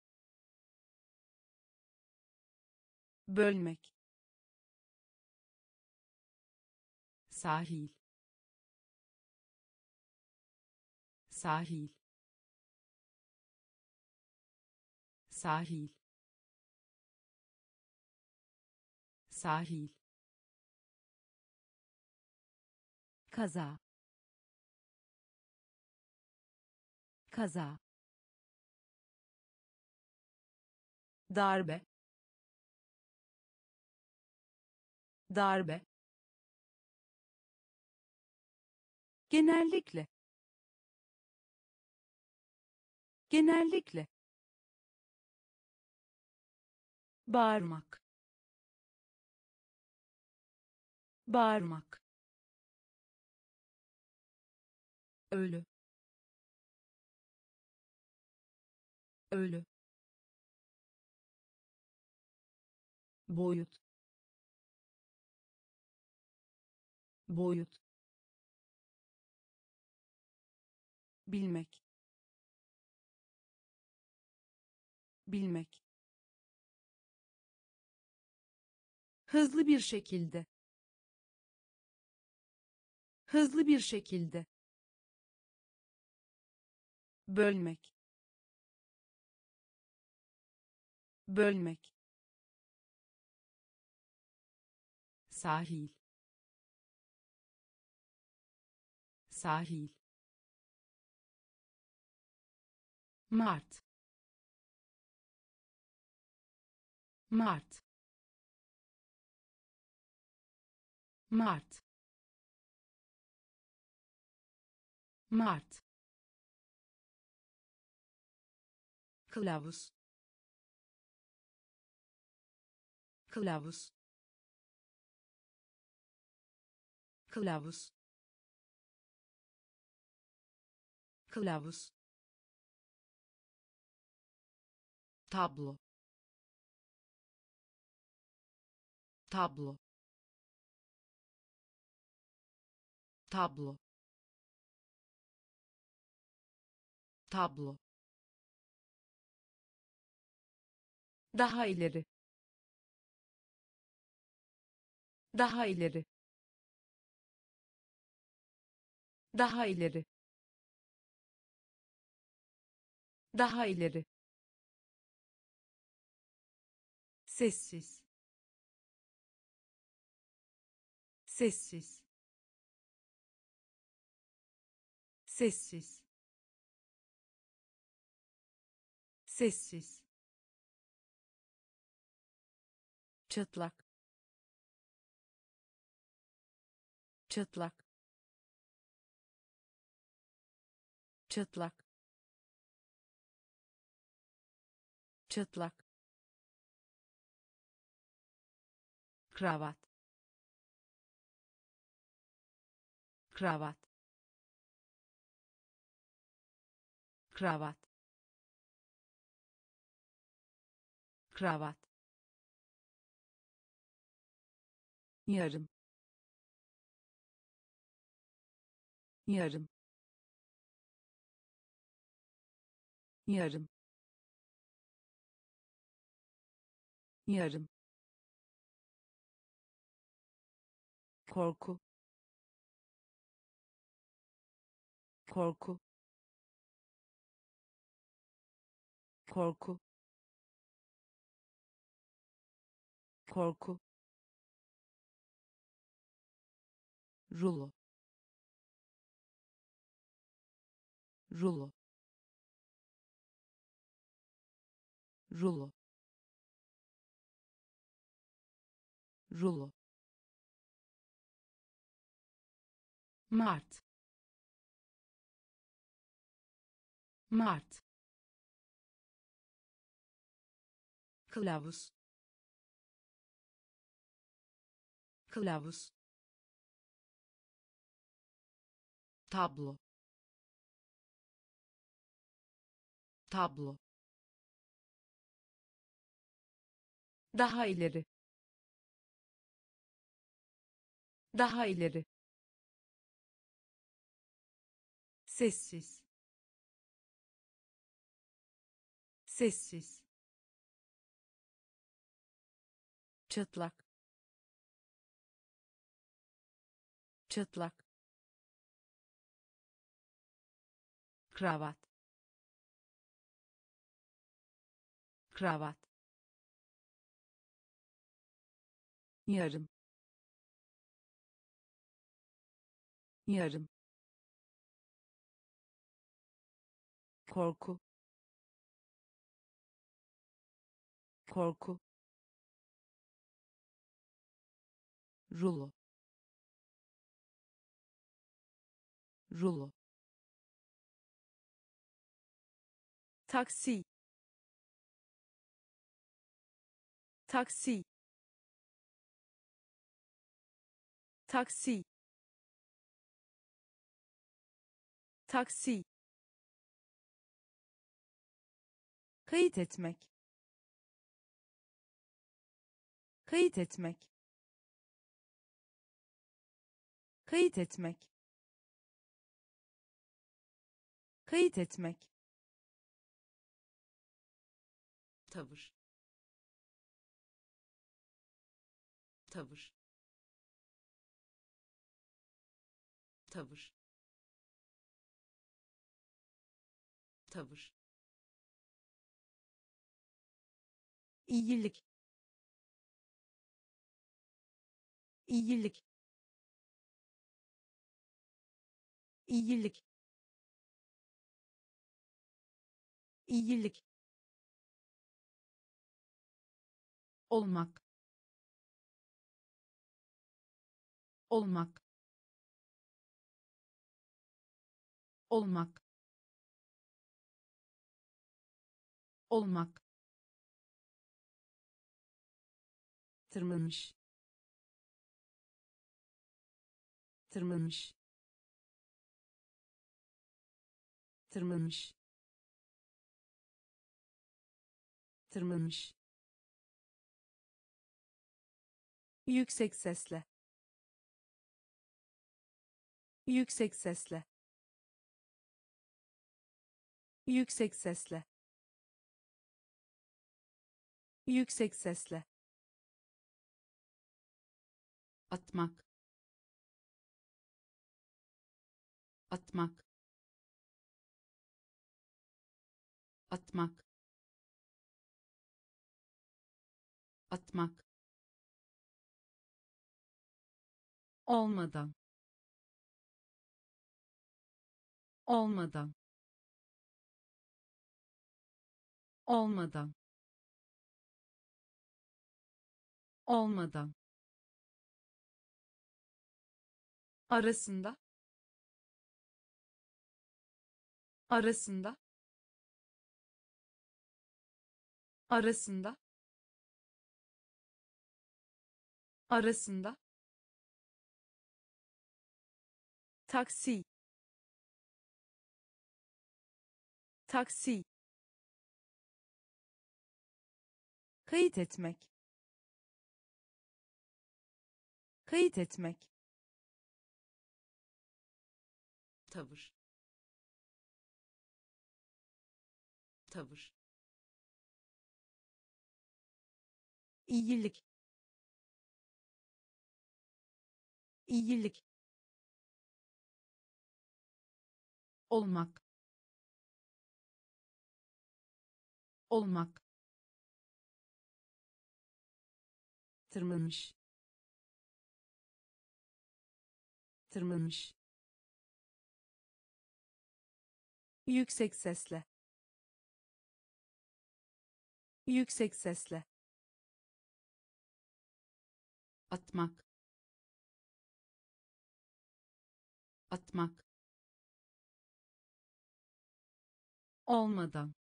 Bölmek sahil. Sahil. Sahil. Sahil. Kaza. Kaza. Darbe. Darbe genellikle. Genellikle. Bağırmak. Bağırmak. Ölü. Ölü. Boyut. Boyut bilmek. Bilmek. Hızlı bir şekilde. Hızlı bir şekilde. Bölmek. Bölmek. Sahil. Sahil Mart. Mart. Mart. Mart. Kılavuz. Kılavuz. Kılavuz. Kılavuz tablo. Tablo. Tablo. Tablo. Daha ileri. Daha ileri. Daha ileri. Daha ileri sessiz. Sessiz. Sessiz. Sessiz. Çıtlak çıtlak çıtlak çıtlak kravat. Kravat. Kravat. Kravat. Yarım. Yarım. Yarım. Yarım korku. Korku. Korku. Korku. Rulo. Rulo. Rulo. Rulo Mart. Mart. Kılavuz. Kılavuz. Tablo. Tablo. Daha ileri. Daha ileri sessiz. Sessiz. Çıtlak çıtlak kravat. Kravat. Yarım. Yarım korku. Korku. Rulo. Rulo. Taksi. Taksi. Taksi. Taksi kayıt etmek. Kayıt etmek. Kayıt etmek. Kayıt etmek. Tavır. Tavır. Tavır. Tavır iyilik iyilik iyilik iyilik olmak. Olmak. Olmak. Olmak tırmanmış. Tırmanmış. Tırmanmış. Tırmanmış. Yüksek sesle. Yüksek sesle. Yüksek sesle. Yüksek sesle atmak. Atmak. Atmak. Atmak. Olmadan. Olmadan. Olmadan. Olmadan arasında arasında arasında arasında. Taksi taksi. Kayıt etmek kayıt etmek tavır. Tavır. İyilik iyilik olmak. Olmak. Tırmanmış. Tırmanmış yüksek sesle. Yüksek sesle. Atmak. Atmak. Olmadan.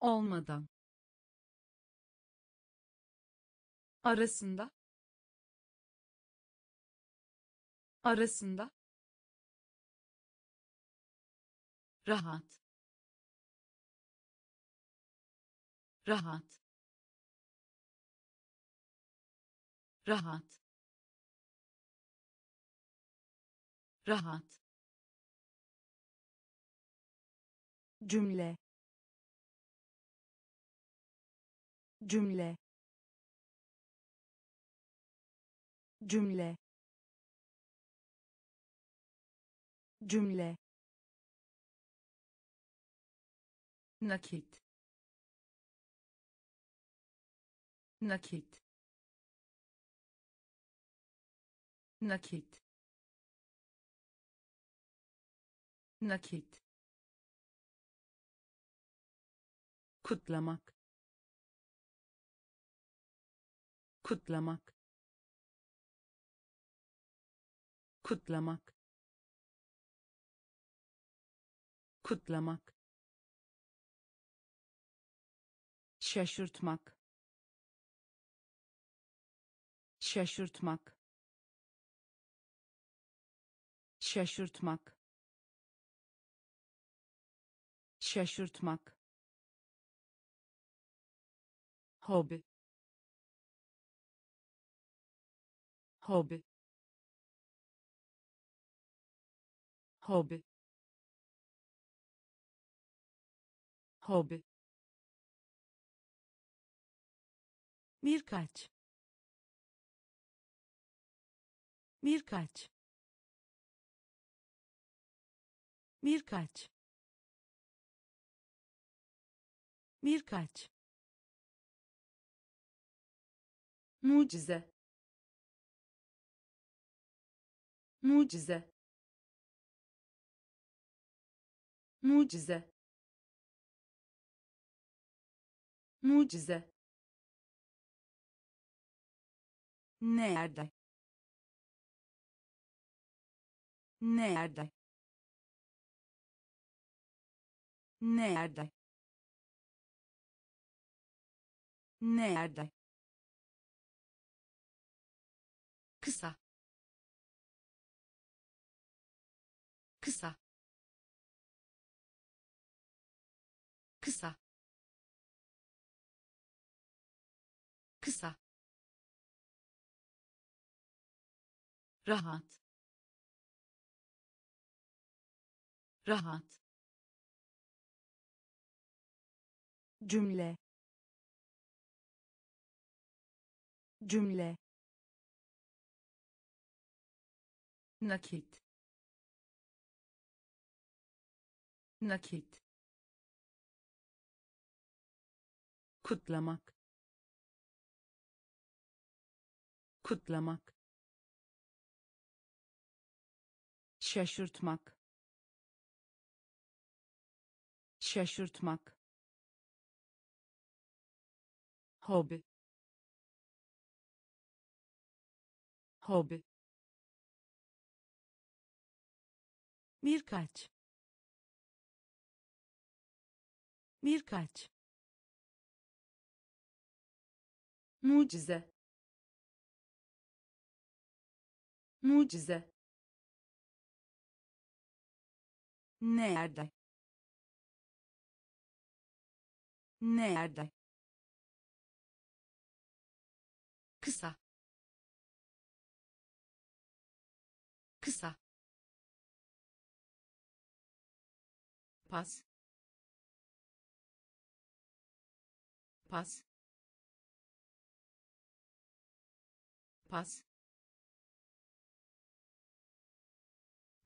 Olmadan. Arasında. Arasında rahat. Rahat. Rahat. Rahat. Cümle. Cümle. Cümle. Cümle nakit. Nakit. Nakit. Nakit. Kutlamak. Kutlamak. Kutlamak. Kutlamak şaşırtmak. Şaşırtmak. Şaşırtmak. Şaşırtmak. Hobi. Hobi. Hobi. Hobi birkaç. Birkaç. Birkaç. Birkaç. Mucize. Mucize. Mucize. Mucize nerede? Nerede? Nerede? Nerede? kısa. Kısa. Kısa. Kısa rahat. Rahat. Cümle. Cümle. Nakit. Nakit. Kutlamak. Kutlamak şaşırtmak. Şaşırtmak. Hobi. Hobi. Birkaç. Birkaç. Mucize. Mucize nerede? Nerede? Kısa. Kısa. Pas. Pas. Pas.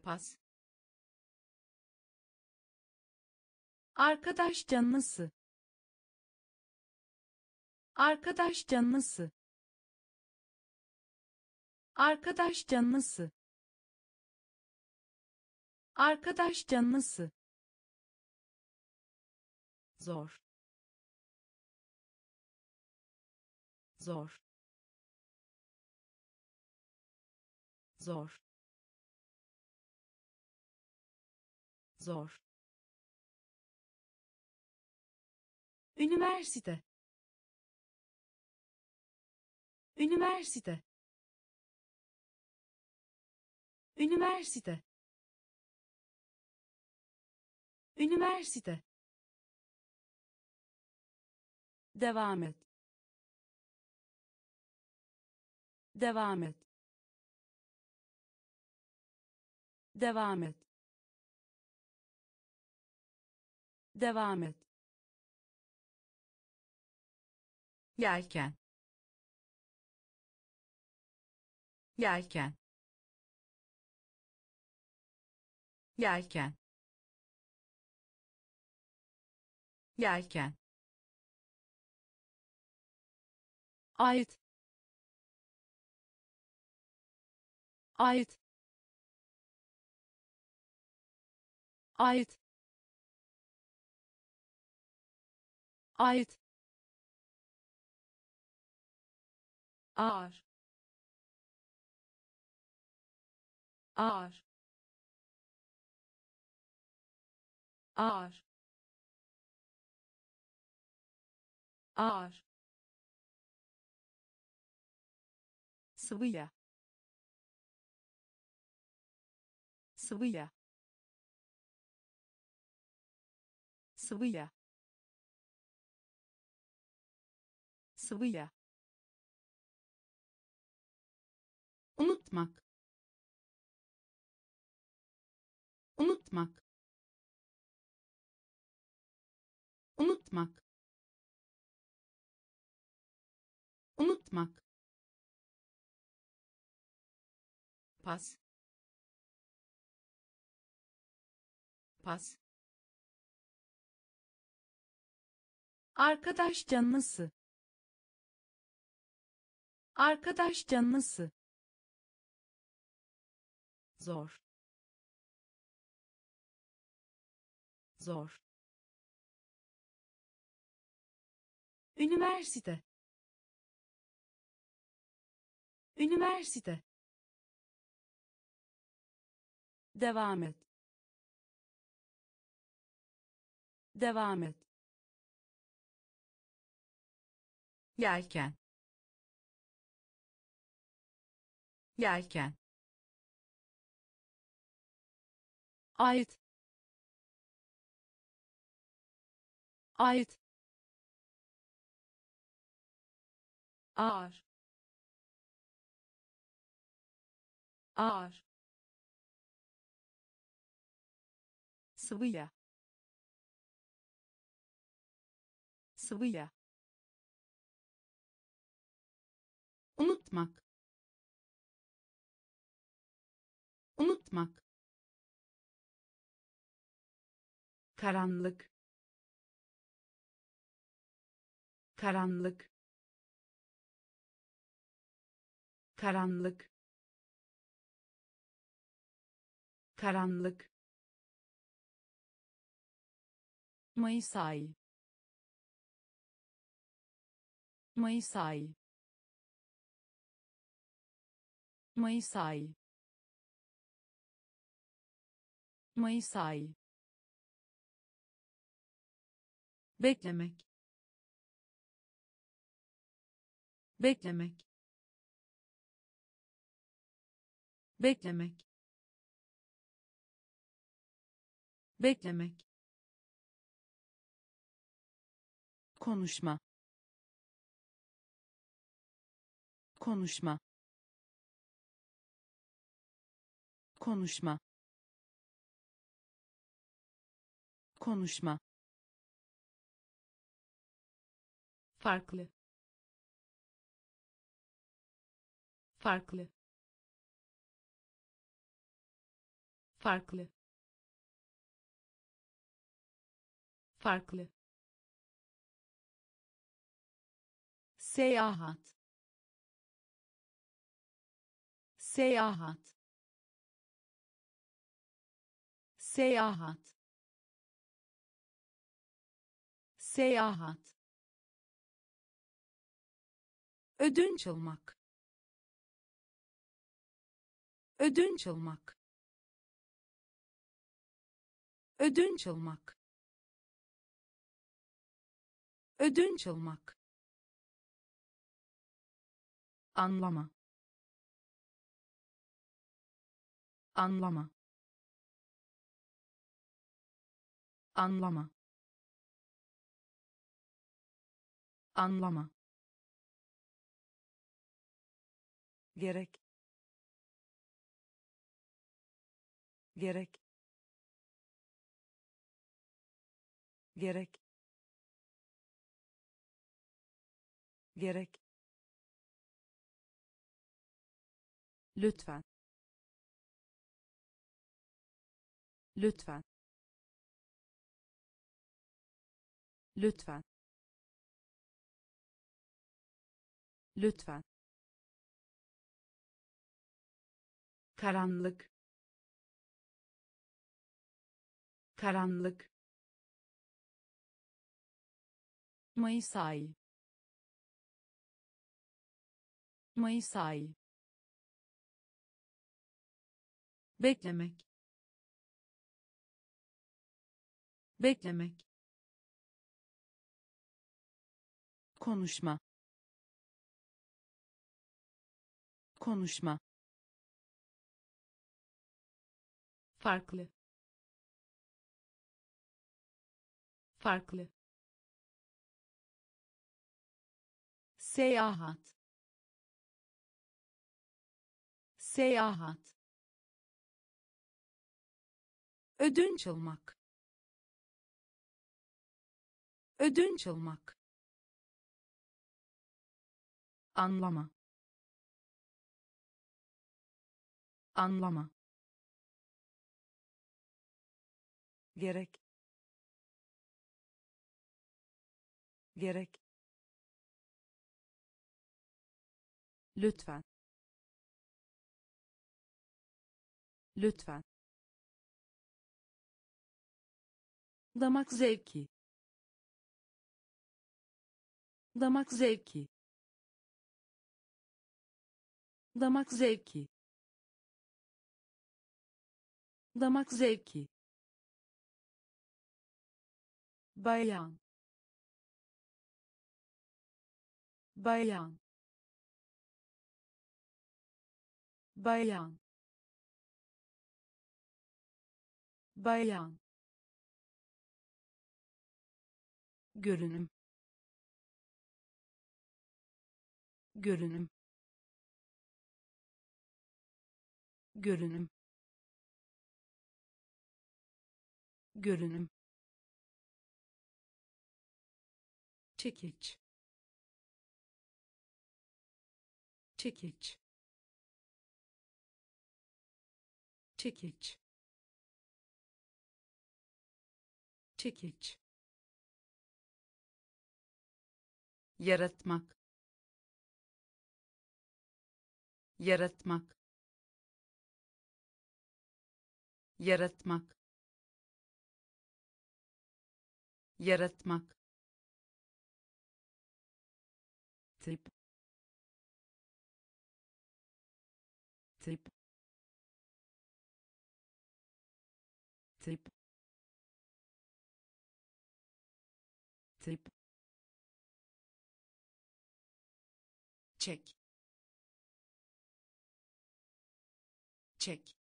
Pas arkadaş canlısı. Arkadaş canlısı. Arkadaş canlısı. Arkadaş canlısı. Zor. Zor. Zor. Zor üniversite. Üniversite. Üniversite. Üniversite. Devam et. Devam et. Devam et. Devam et yelken. Yelken. Yelken. Yelken. Ait. Ait. Ait. Ait ağır. Ağır. Ağır. Ağır. Sıvıya sıvıya sıvıya sıvıya unutmak. Unutmak. Unutmak. Unutmak. Pas. Pas. Arkadaş canlısı. Arkadaş canlısı zor. Zor. Üniversite. Üniversite. Devam et. Devam et. Yelken. Yelken ait. Ait. Ağır. Ağır. Sıvıya sıvıya unutmak. Unutmak karanlık. Karanlık. Karanlık. Karanlık. Mayıs ayı Mayıs ayı Mayıs ayı Mayıs ayı beklemek. Beklemek. Beklemek. Beklemek. Konuşma. Konuşma. Konuşma. Konuşma farklı. Farklı. Farklı. Farklı. Seyahat. Seyahat. Seyahat. Seyahat ödünç almak. Ödünç almak. Ödünç almak. Ödünç almak. Anlama. Anlama. Anlama. Anlama gerek. Gerek. Gerek. Gerek. Lütfen. Lütfen. Lütfen. Lütfen karanlık. Karanlık. Mayıs ayı. Mayıs ayı. Beklemek. Beklemek. Konuşma. Konuşma farklı. Farklı. Seyahat. Seyahat. Ödünç almak. Ödünç almak. Anlama. Anlama gerek. Gerek. Lütfen. Lütfen. Damak zevki. Damak zevki. Damak zevki. Damak zevki bayan. Bayan. Bayan. Bayan. Görünüm. Görünüm. Görünüm. Görünüm çekiç. Çekiç. Çekiç. Çekiç. Yaratmak. Yaratmak. Yaratmak. Yaratmak tip. Tip. Tip. Tip. Çek. Çek.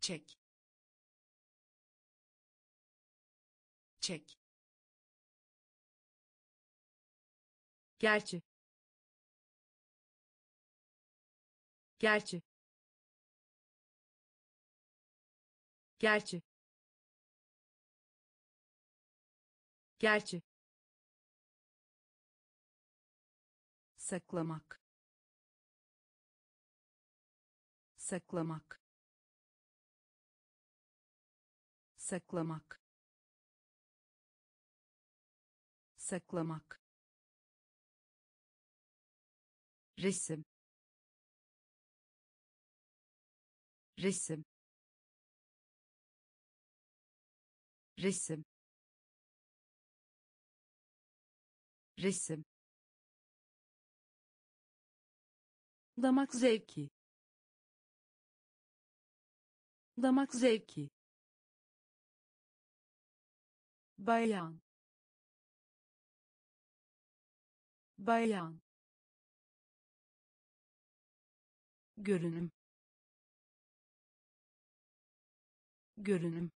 Çek. Çek gerçi. Gerçi. Gerçi. Gerçi. saklamak. Saklamak. Saklamak. Saklamak resim. Resim. Resim. Resim. Damak zevki. Damak zevki. Bayan. Bayan görünüm. Görünüm.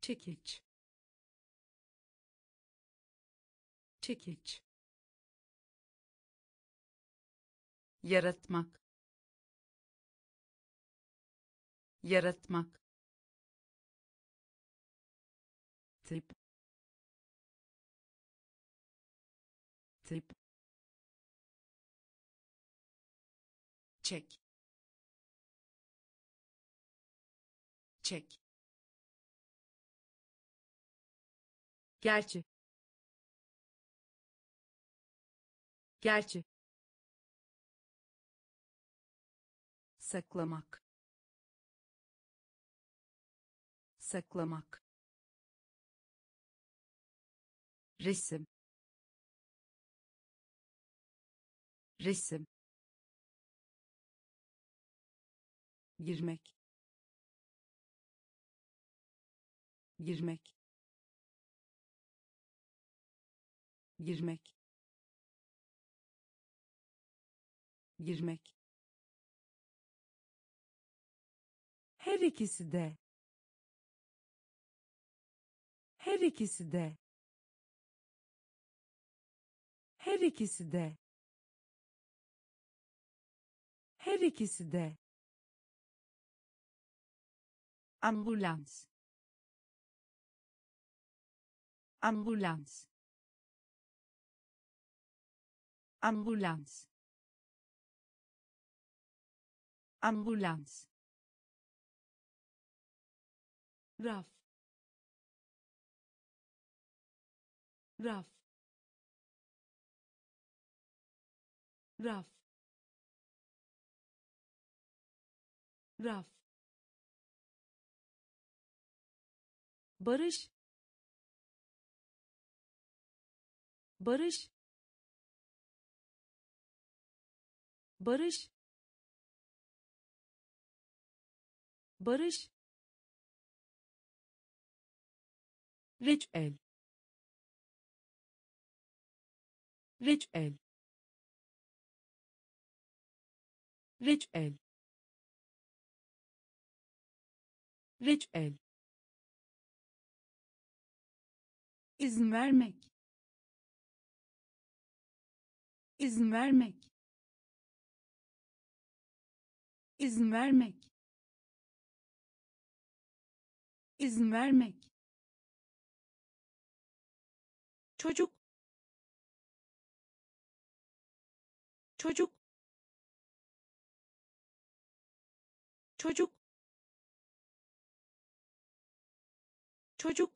Çekiç. Çekiç. Yaratmak. Yaratmak. Tip. Tip çek. Çek. Gerçi. Gerçi. saklamak. Saklamak. Resim. Resim girmek. Girmek. Girmek. Girmek. Her ikisi de. Her ikisi de. Her ikisi de. Her ikisi de ambulans. Ambulans. Ambulans. Ambulans. Raf. Raf. Raf. Raf barış. Barış. Barış. Barış. Reçel reçel reçel reçel izin vermek. İzin vermek. İzin vermek. İzin vermek. Çocuk. Çocuk. Çocuk. Çocuk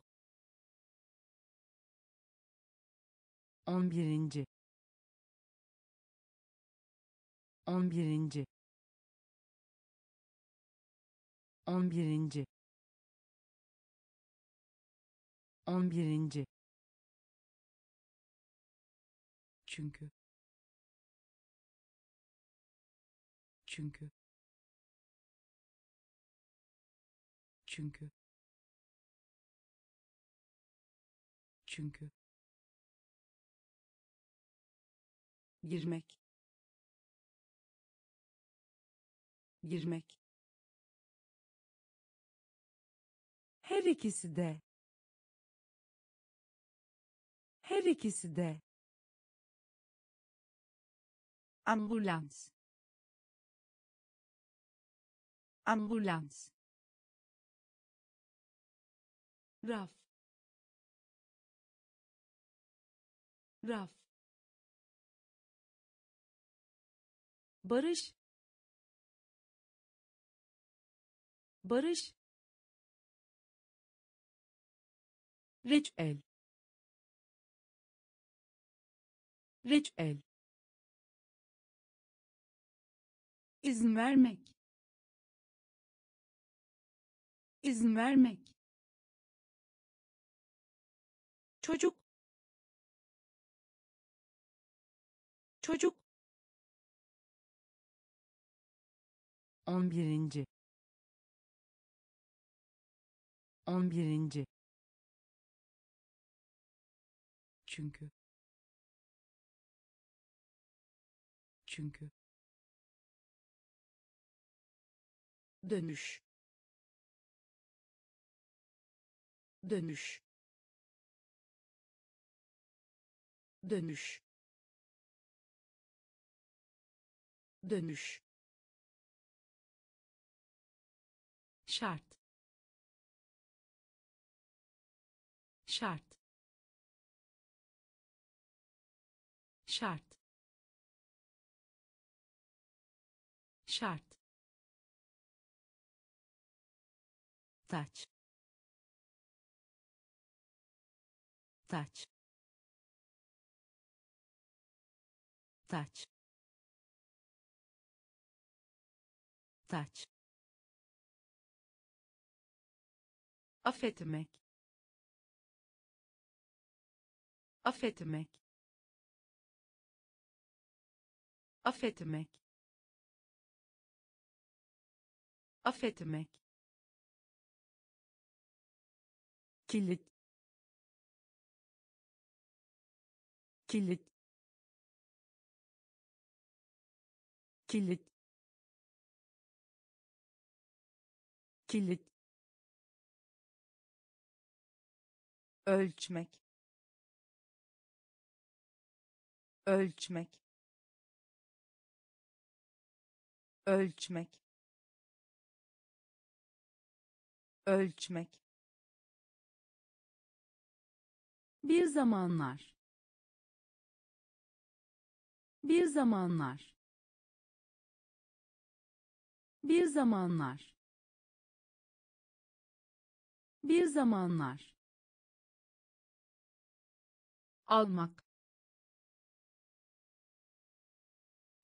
on birinci. On birinci. On birinci. On birinci. Çünkü. Çünkü. Çünkü. Çünkü girmek. Girmek. Her ikisi de. Her ikisi de. Ambulans. Ambulans. Raf. Raf barış. Barış. Reçel reçel izin vermek. İzin vermek. Çocuk. Çocuk on birinci. On birinci. Çünkü. Çünkü. Dönüş. Dönüş. Dönüş. Dönüş şart. Şart. Şart. Şart. Taç. Taç. Taç. Taç affetmek. Affetmek. Affetmek. Affetmek. Kilit. Kilit. Kilit. Kilit ölçmek. Ölçmek. Ölçmek. Ölçmek. Bir zamanlar. Bir zamanlar. Bir zamanlar. Bir zamanlar almak.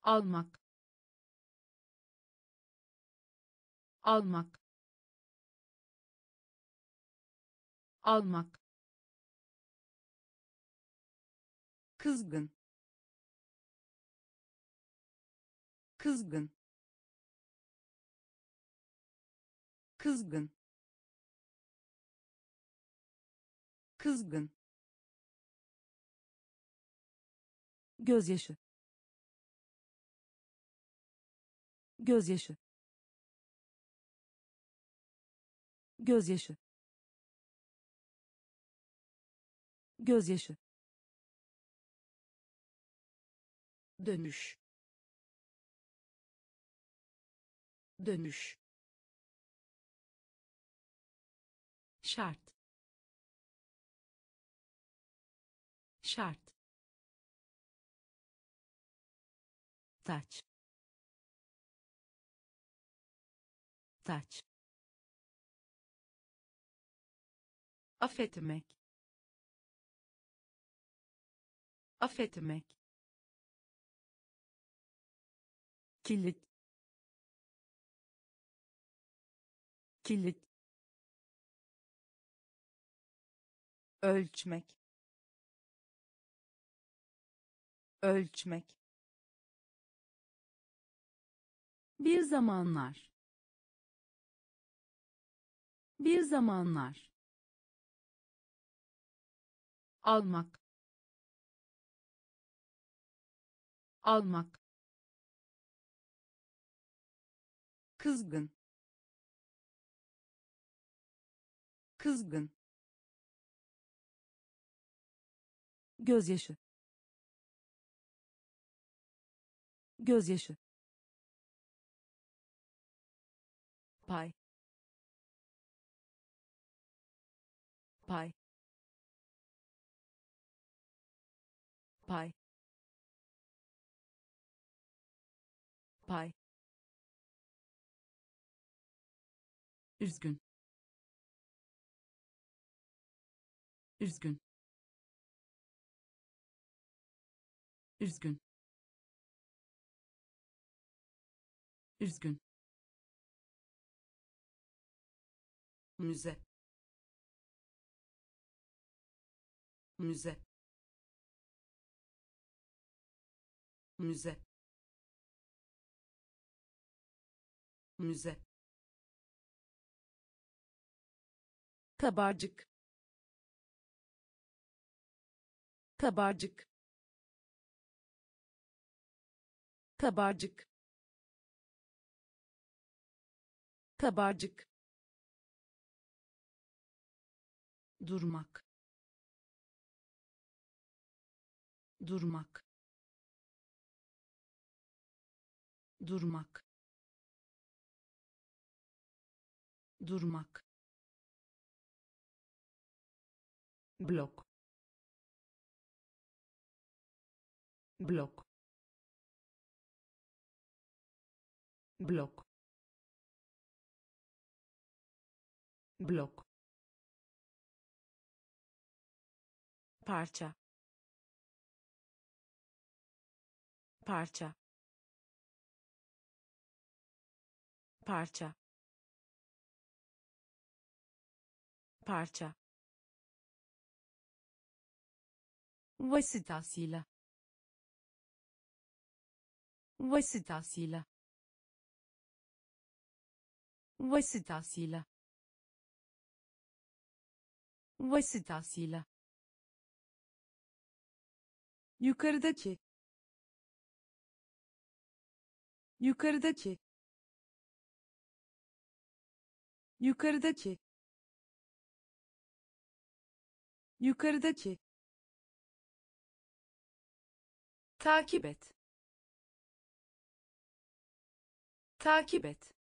Almak. Almak. Almak. Kızgın. Kızgın. Kızgın. Kızgın gözyaşı. Gözyaşı. Gözyaşı. Gözyaşı. Dönüş. Dönüş. Şart. Şart taç taç affetmek. Affetmek. Kilit. Kilit. Ölçmek. Ölçmek bir zamanlar. Bir zamanlar. Almak. Almak. Kızgın. Kızgın. Gözyaşı. Gözyaşı pay. Pay. Pay. Pay. Üzgün. Üzgün. Üzgün. Üzgün müze. Müze. Müze. Müze. Kabarcık. Kabarcık. Kabarcık. Kabarcık durmak. Durmak. Durmak. Durmak. Blok. Blok. Blok. Blok parça. Parça. Parça. Parça. Vasıtasıyla vasıtasıyla vasıtasıyla vasıtasıyla yukarıdaki. Yukarıdaki. Yukarıdaki. Yukarıdaki. Takip et. Takip et.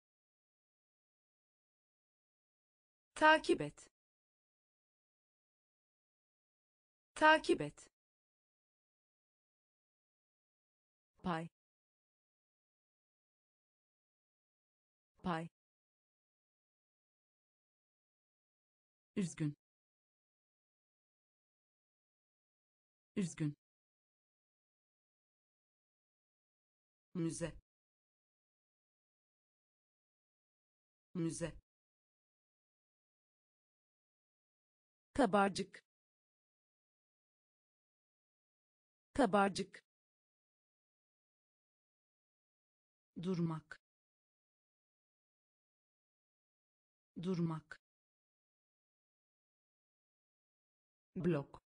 Takip et. Takip et pay. Pay. Üzgün. Üzgün. Müze. Müze. Kabarcık. Kabarcık durmak durmak blok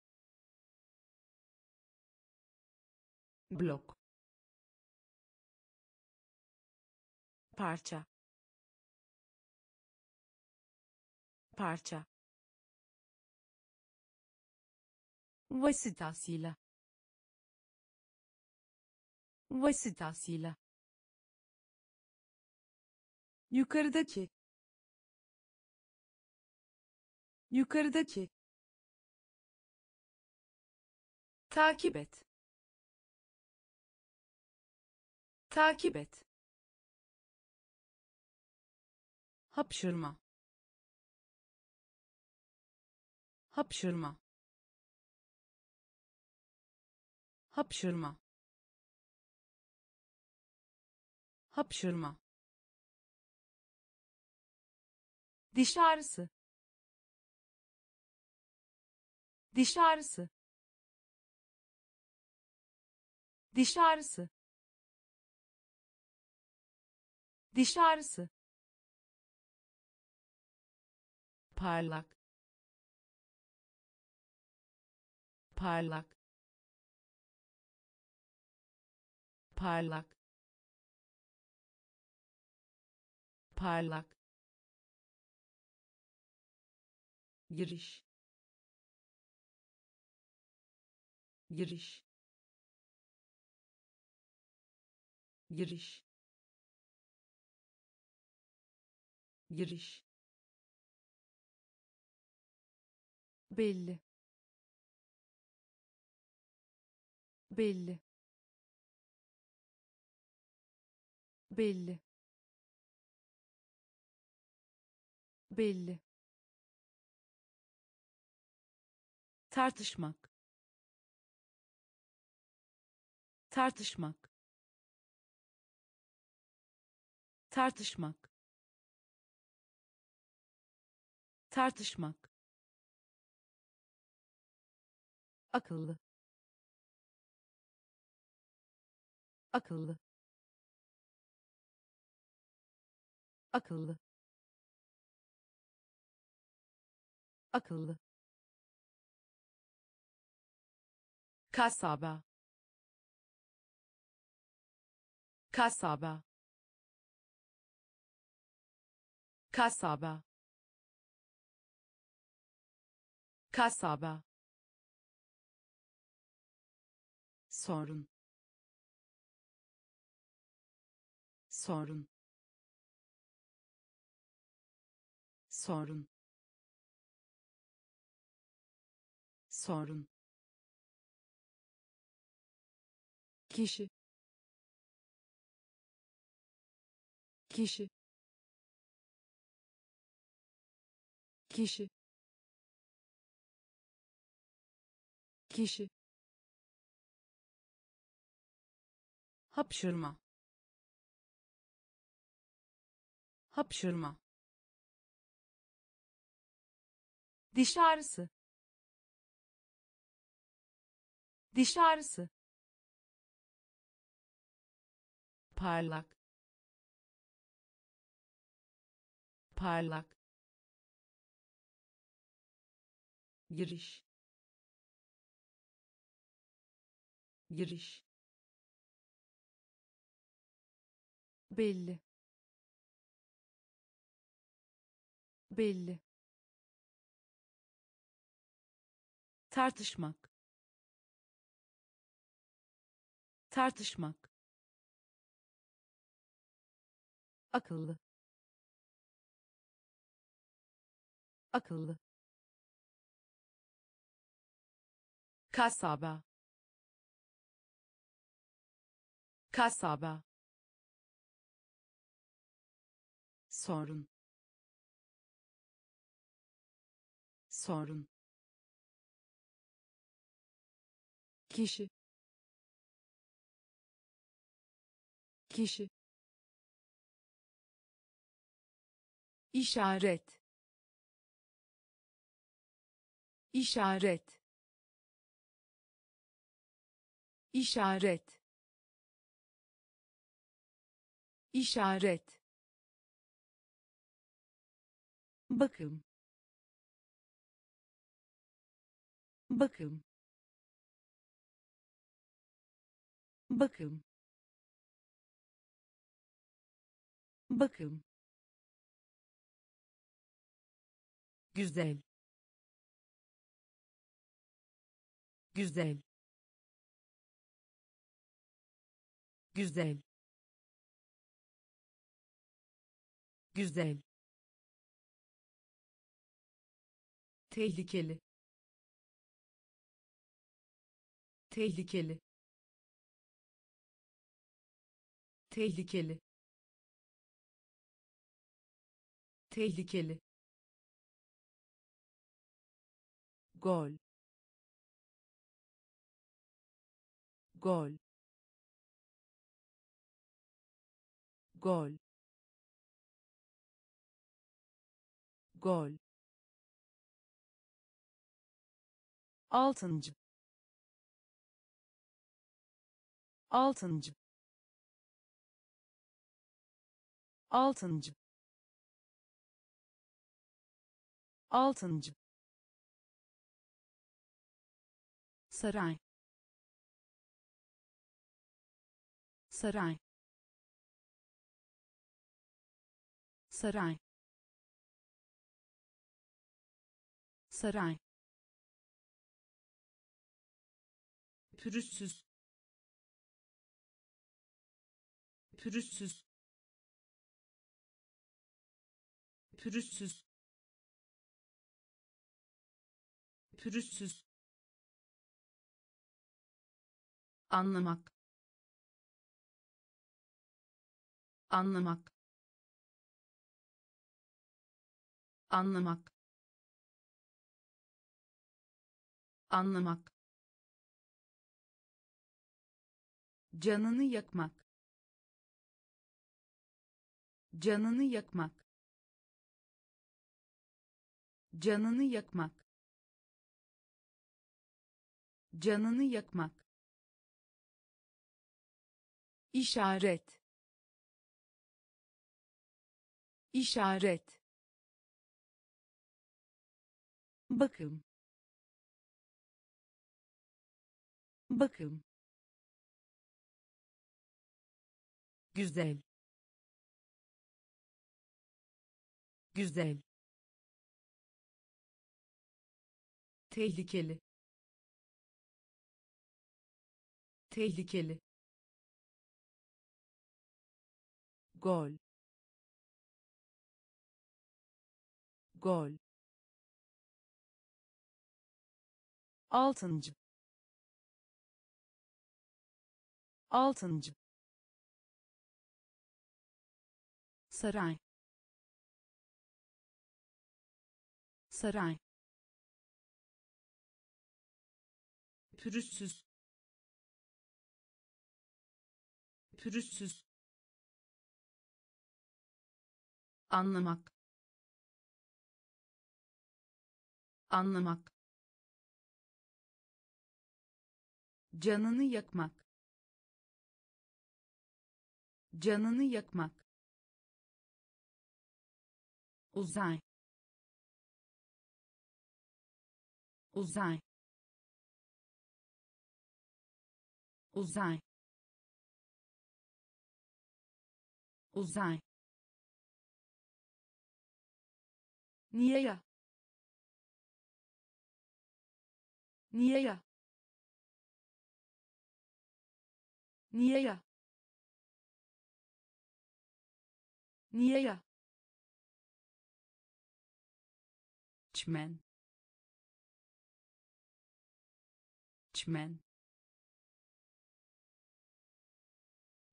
blok parça parça vasıtasıyla vasıtasıyla yukarıdaki. Yukarıdaki. Takip et. Takip et. Hapşırma. Hapşırma. Hapşırma. Hapşırma diş ağrısı. Diş ağrısı. Diş ağrısı. Diş ağrısı. Parlak. Parlak. Parlak. Parlak giriş. Giriş. Giriş. Giriş. Belli. Belli. Belli. Belli tartışmak. Tartışmak. Tartışmak. Tartışmak. Akıllı. Akıllı. Akıllı. Akıllı kasaba. Kasaba. Kasaba. Kasaba. Sorun. Sorun. Sorun. Sorun kişi. Kişi. Kişi. Kişi. Hapşırma. Hapşırma. Diş ağrısı. Diş ağrısı parlak parlak giriş giriş belli belli tartışmak tartışmak akıllı. Akıllı. Kasaba. Kasaba. Sorun. Sorun. Kişi. Kişi işaret. İşaret. İşaret. İşaret. Bakım. Bakım. Bakım. Bakım güzel. Güzel. Güzel. Güzel. Tehlikeli. Tehlikeli. Tehlikeli. Tehlikeli gol. Gol. Gol. Gol. Altıncı. Altıncı. Altıncı. Altıncı saray. Saray. Saray. Saray. Pürüzsüz. Pürüzsüz. Pürüzsüz. Pürüzsüz anlamak anlamak anlamak anlamak. Canını yakmak canını yakmak. Canını yakmak canını yakmak işaret. İşaret. Bakım. Bakım. Güzel. Güzel. Tehlikeli. Tehlikeli gol. Gol. Altıncı. Altıncı. Saray. Saray. Pürüzsüz. Pürüzsüz anlamak. Anlamak. Canını yakmak. Canını yakmak. Uzay. Uzay. Uzay. Uzay niye ya? Niye ya? Niye ya? Niye ya? Çmen çmen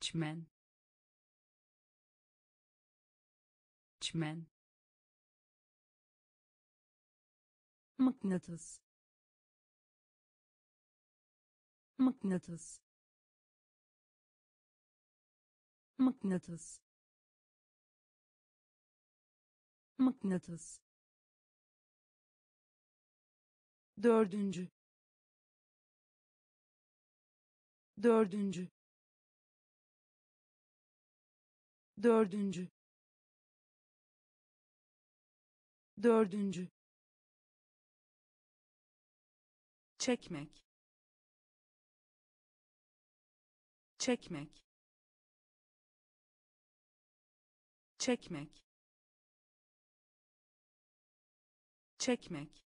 çmen çmen mıknatıs mıknatıs mıknatıs mıknatıs dördüncü. Dördüncü. Dördüncü. Dördüncü çekmek. Çekmek. Çekmek. Çekmek.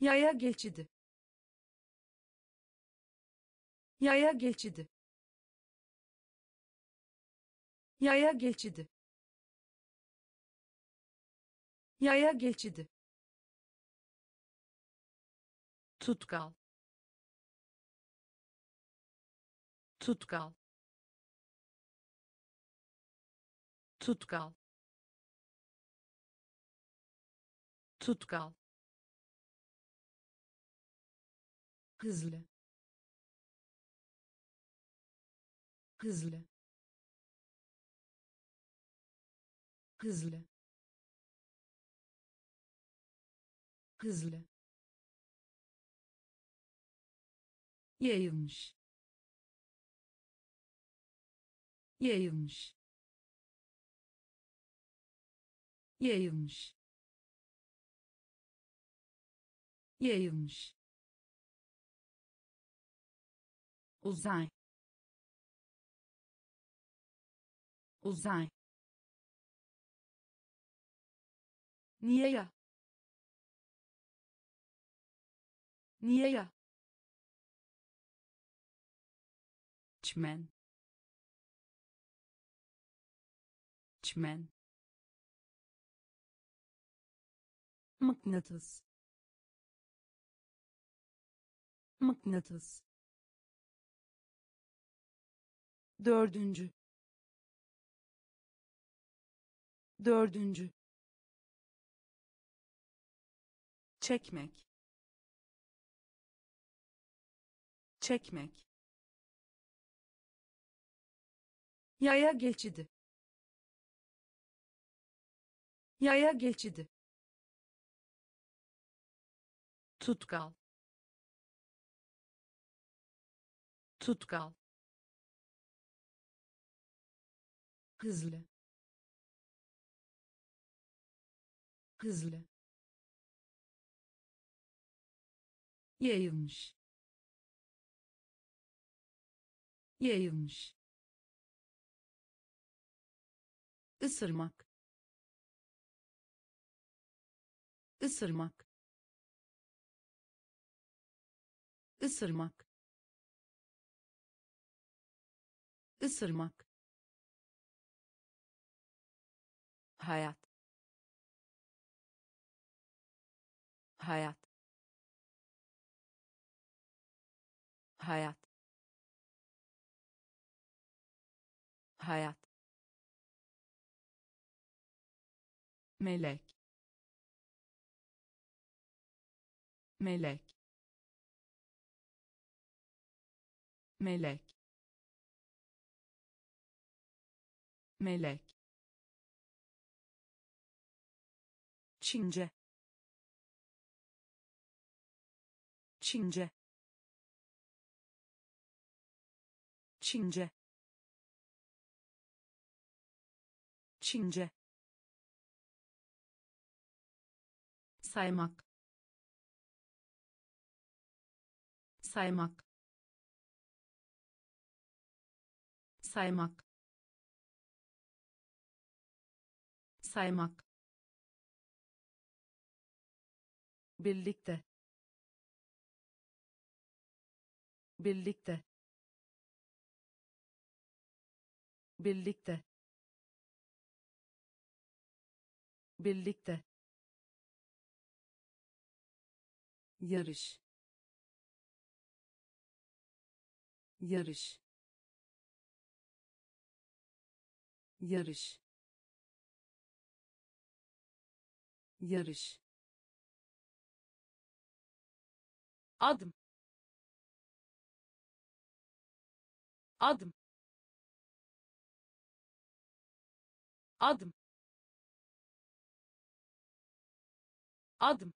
Yaya geçidi. Yaya geçidi. Yaya geçidi. Yaya geçidi tutkal. Tutkal. Tutkal. Tutkal. Hızlı. Hızlı. Hızlı. Hızlı yayılmış. Yayılmış. Yayılmış. Yayılmış. Uzay. Uzay. Niye ya? Niye ya çmen. Çmen. Mıknatıs. Mıknatıs. Dördüncü. Dördüncü. Çekmek. Çekmek yaya geçidi. Yaya geçidi. Tutkal. Tutkal. Hızlı. Hızlı. Yayılmış. Yayılmış ısırmak ısırmak ısırmak ısırmak hayat. Hayat. Hayat. Hayat melek. Melek. Melek. Melek. Çince. Çince. Çince. Çince saymak. Saymak. Saymak. Saymak. Birlikte. Birlikte. Birlikte. Birlikte yarış. Yarış. Yarış. Yarış. Adım. Adım. Adım. Adım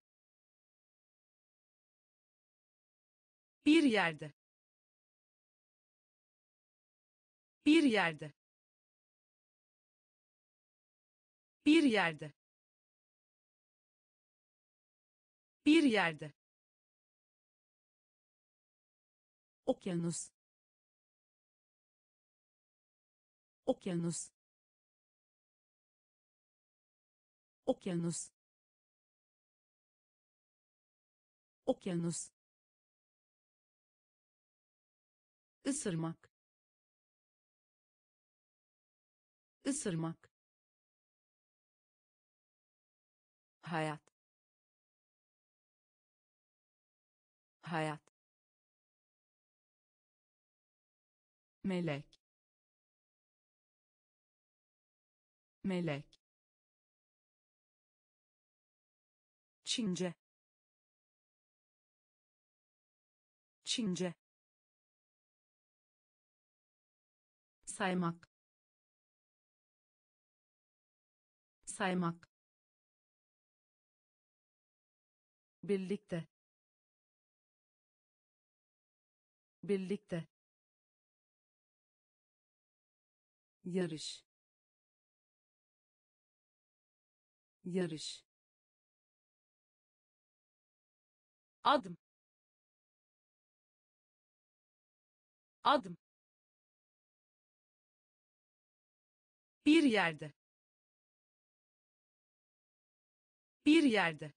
bir yerde. Bir yerde. Bir yerde. Bir yerde. Okyanus. Okyanus. Okyanus. Okyanus ısırmak ısırmak hayat. Hayat. Melek. Melek. Çince. Çince saymak. Saymak. Birlikte. Birlikte. Yarış. Yarış. Adım. Adım bir yerde. Bir yerde.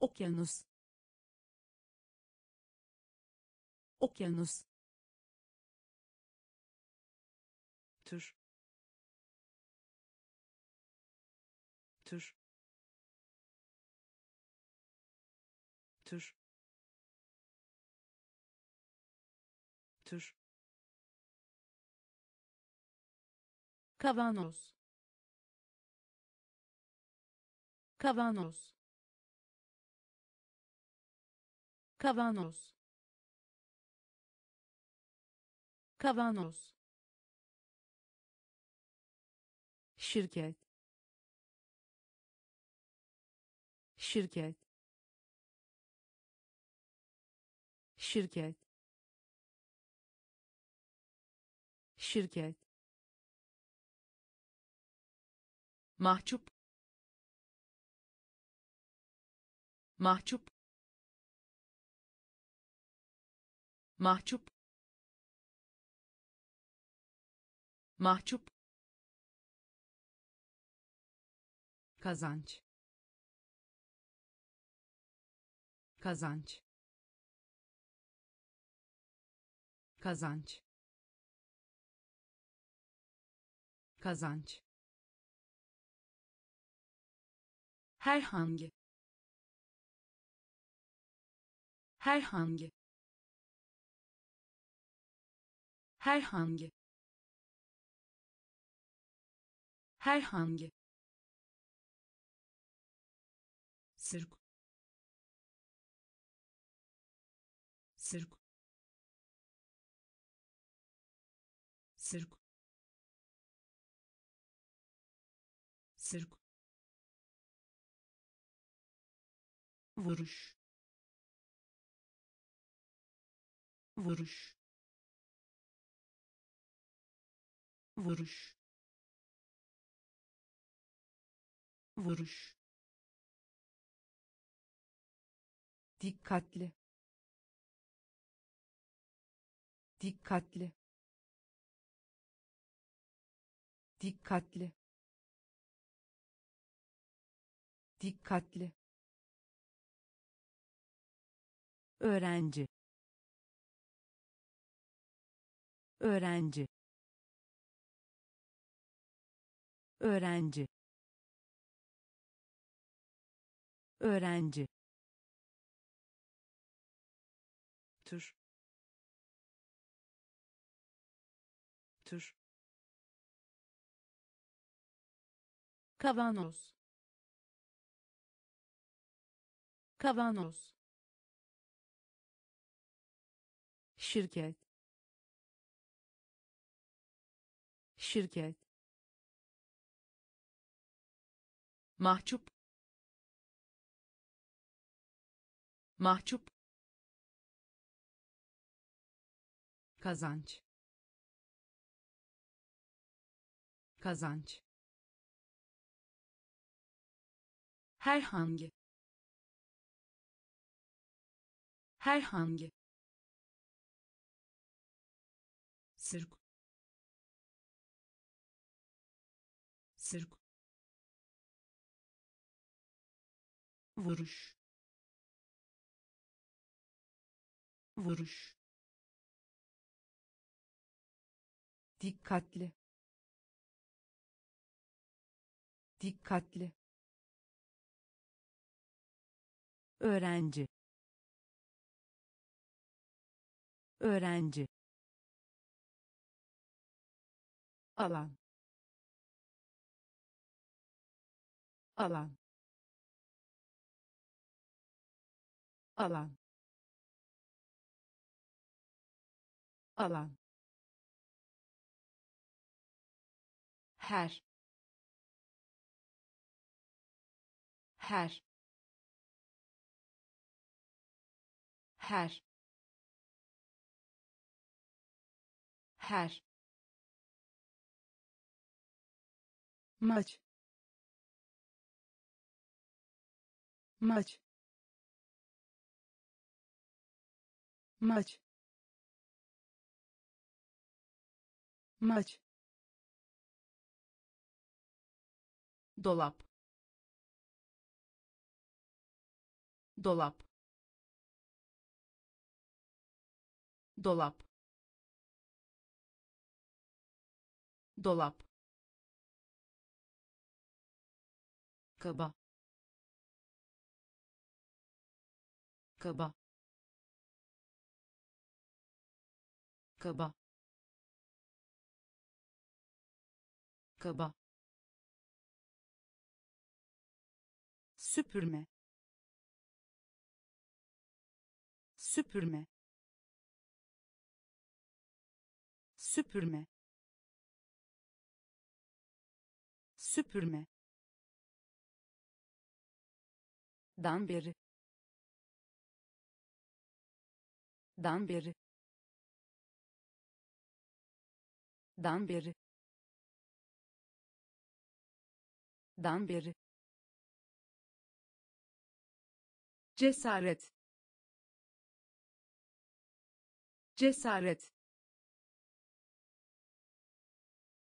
Okyanus. Okyanus. Tür. Tür. Tür. Tür kavanoz. Kavanoz. Kavanoz. Kavanoz. Şirket. Şirket. Şirket. Şirket mahcup. Mahcup. Mahcup. Mahcup. Kazanç. Kazanç. Kazanç. Kazanç herhangi. Herhangi. Herhangi. Herhangi. Sirk sirk sirk sirk vuruş. Vuruş. Vuruş. Vuruş. Dikkatli. Dikkatli. Dikkatli. Dikkatli öğrenci. Öğrenci. Öğrenci. Öğrenci. Tür. Tür. Kavanoz. Kavanoz şirket. Şirket. Mahcup. Mahcup. Kazanç. Kazanç. Herhangi herhangi sirk sirk vuruş. Vuruş. Dikkatli. Dikkatli. Öğrenci. Öğrenci alan. Alan. Alan. Alan. Her. Her. Her. Her матч. Матч. Матч. Матч. Долап. Долап. Долап. Долап. Kaba. Kaba. Kaba. Kaba. Süpürme. Süpürme. Süpürme. Süpürme dan beri. Dan beri. Dan beri. Dan beri. Cesaret. Cesaret.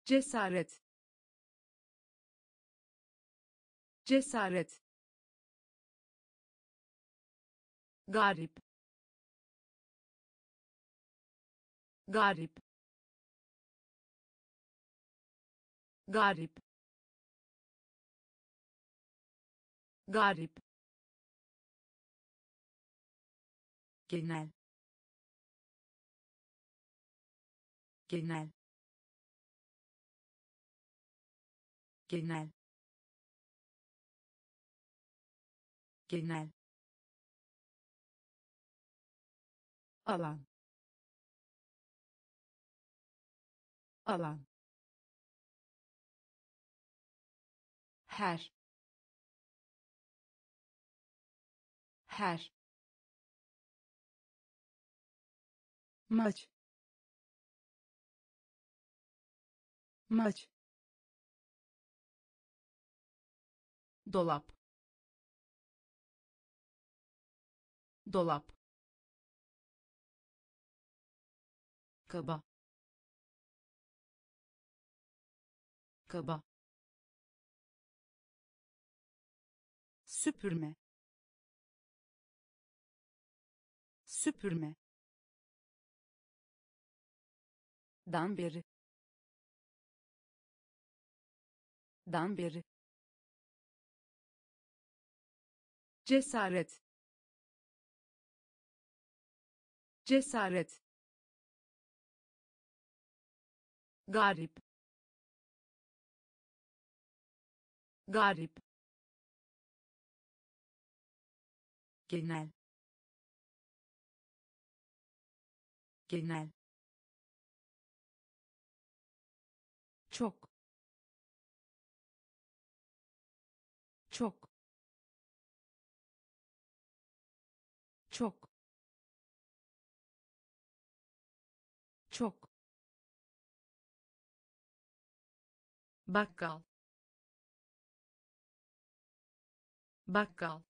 Cesaret. Cesaret garip. Garip. Garip. Garip. Genel. Genel. Genel. Genel alan. Alan. Her. Her. Maç. Maç. Dolap. Dolap kaba. Kaba. Süpürme. Süpürme. Dan beri. Dan beri. Cesaret. Cesaret garip. Garip. Genel. Genel bakkal. Bakkal.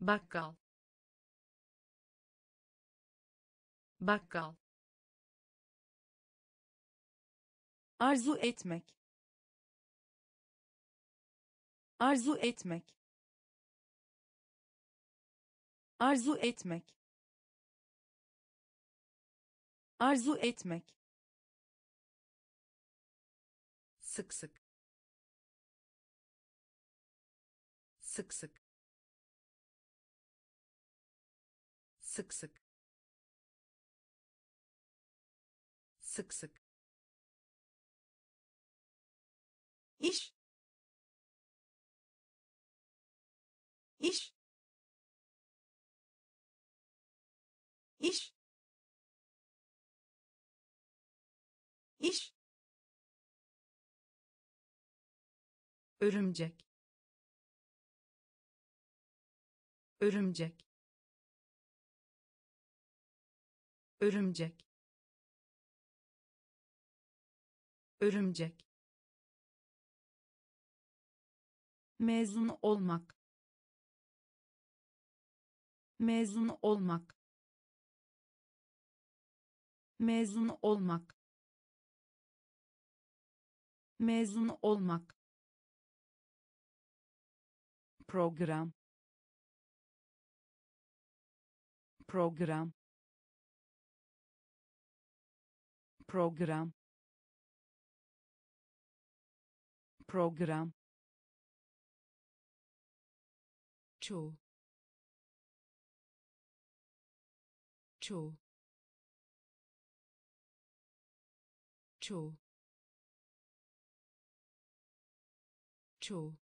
Bakkal. Bakkal. Arzu etmek. Arzu etmek. Arzu etmek. Arzu etmek sık sık. Sık sık. Sık sık. Sık sık. İş. İş. İş. İş örümcek. Örümcek. Örümcek. Örümcek. Mezun olmak. Mezun olmak. Mezun olmak. Mezun olmak program program program program. Çoğu çoğu çoğu çoğu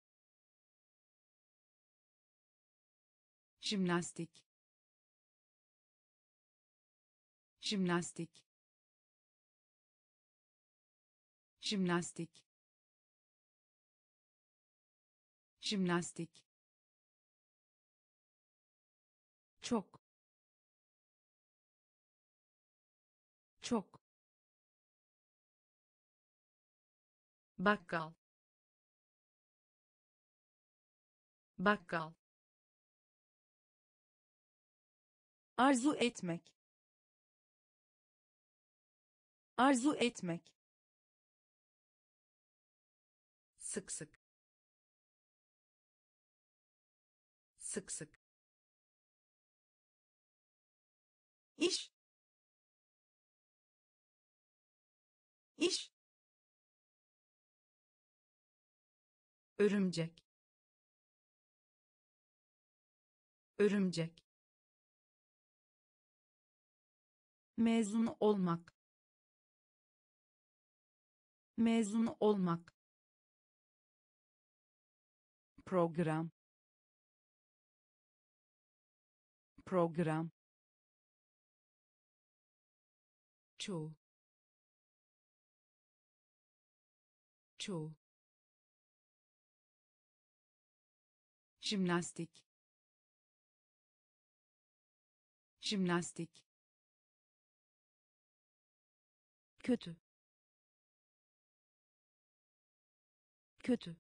jimnastik. Jimnastik. Jimnastik. Jimnastik. Çok. Çok. Bakkal. Bakkal arzu etmek. Arzu etmek. Sık sık. Sık sık. İş. İş. Örümcek. Örümcek mezun olmak. Mezun olmak. Program. Program. Çoğu. Çoğu. Jimnastik. Jimnastik kötü kötü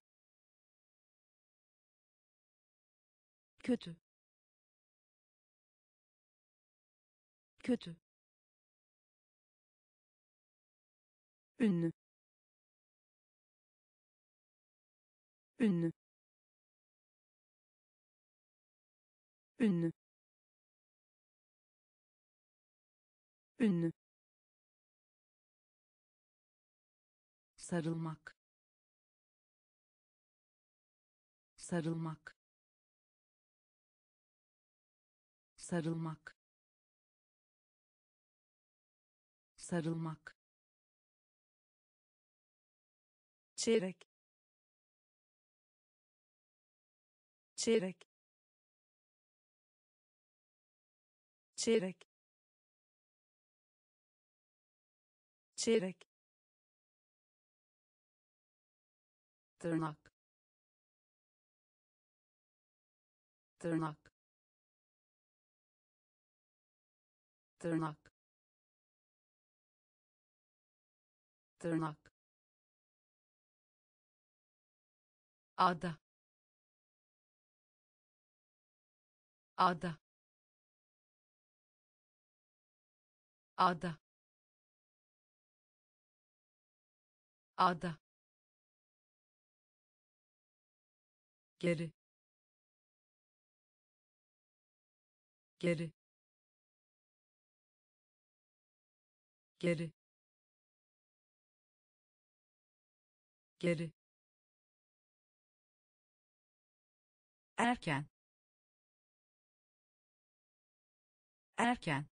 kötü kötü. Ünlü ünlü. Ünlü ünlü sarılmak sarılmak sarılmak sarılmak. Çeyrek çeyrek. Çeyrek çeyrek tırnak. Tırnak. Tırnak. Tırnak. Ada. Ada. Ada. Ada geri. Geri. Geri. Geri. Erken. Erken.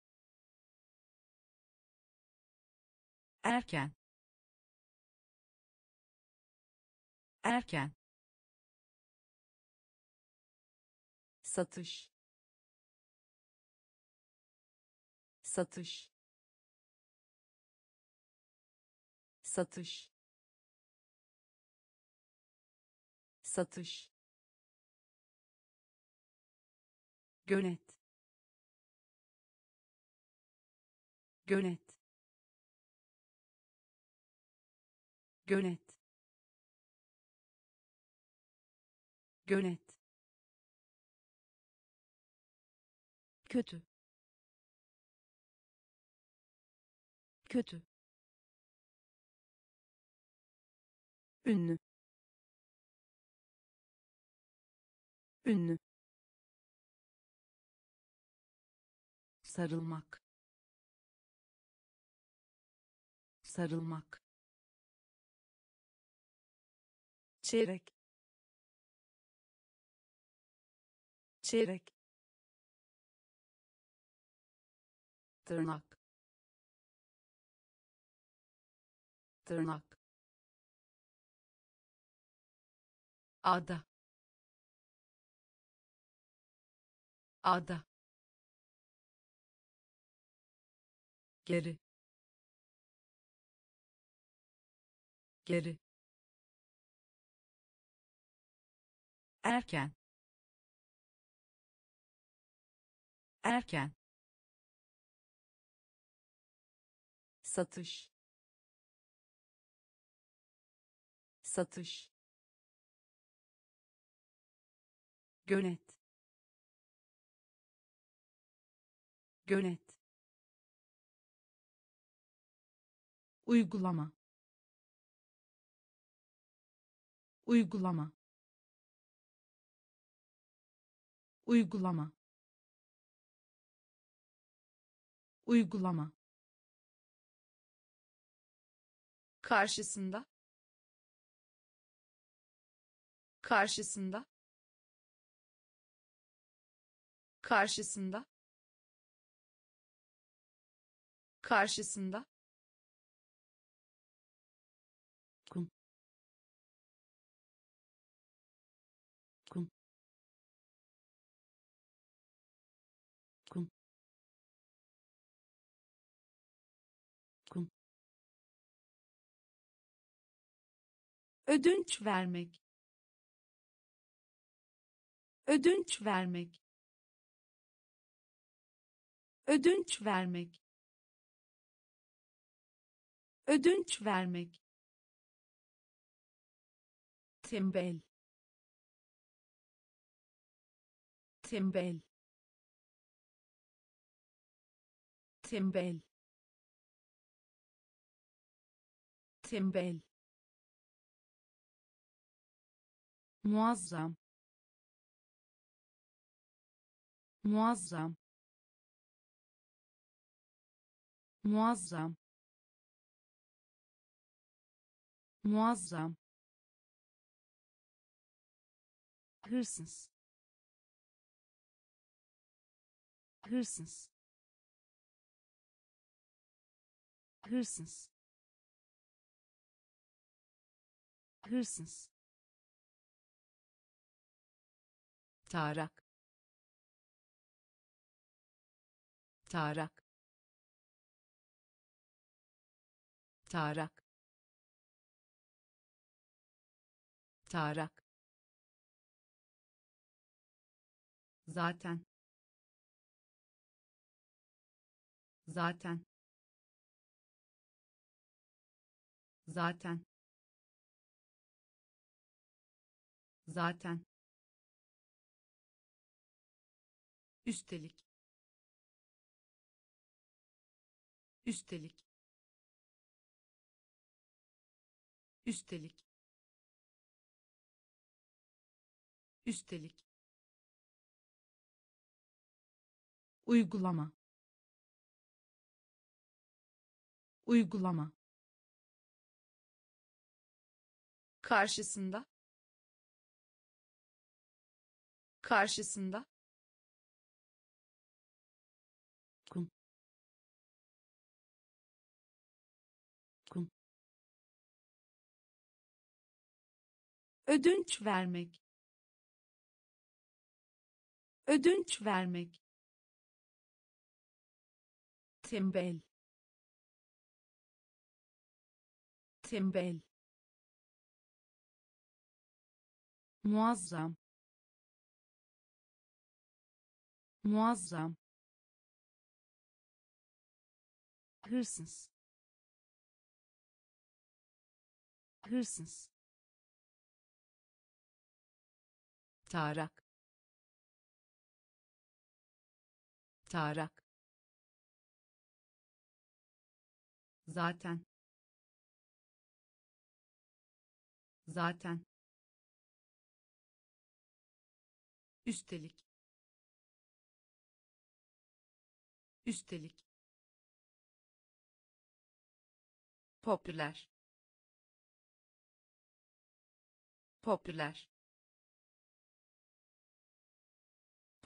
Erken. Erken satış. Satış. Satış. Satış. Gönet. Gönet. Gönet. Gönet kötü. Kötü. Ünlü. Ünlü. Sarılmak. Sarılmak. Çeyrek. Çeyrek tırnak. Tırnak. Ada. Ada. Geri. Geri. Erken. Erken satış. Satış. Gönet gönet uygulama. Uygulama. Uygulama. Uygulama karşısında. Karşısında. Karşısında. Karşısında ödünç vermek. Ödünç vermek. Ödünç vermek. Ödünç vermek. Tembel. Tembel. Tembel. Tembel muazzam. Muazzam. Muazzam. Muazzam. Hırsız. Hırsız. Hırsız. Hırsız tarak. Tarak. Tarak. Tarak. Zaten. Zaten. Zaten. Zaten üstelik. Üstelik. Üstelik. Üstelik. Uygulama. Uygulama. Karşısında. Karşısında ödünç vermek. Ödünç vermek. Tembel. Tembel. Muazzam. Muazzam. Hırsız. Hırsız tarak. Tarak. Zaten. Zaten. Üstelik. Üstelik. Popüler. Popüler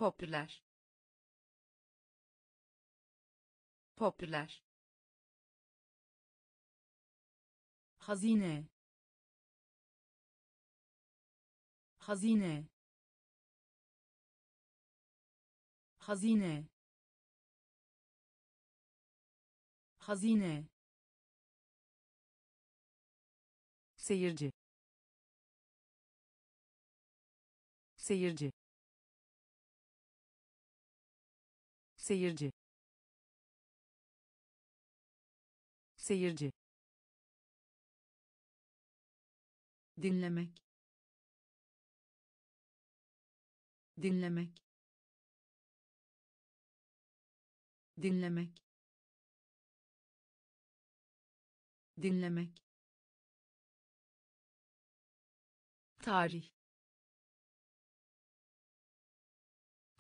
popüler. Popüler. Hazine. Hazine. Hazine. Hazine. Seyirci. Seyirci seyirci. Seyirci. Dinlemek. Dinlemek. Dinlemek. Dinlemek. Tarih.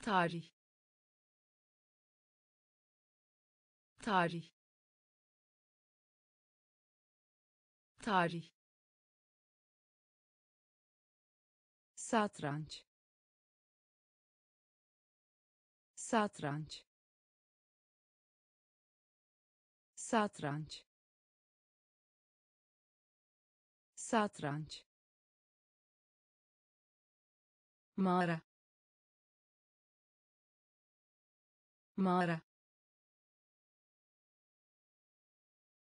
Tarih tarih. Tarih. Satranç. Satranç. Satranç. Satranç. Mağara. Mağara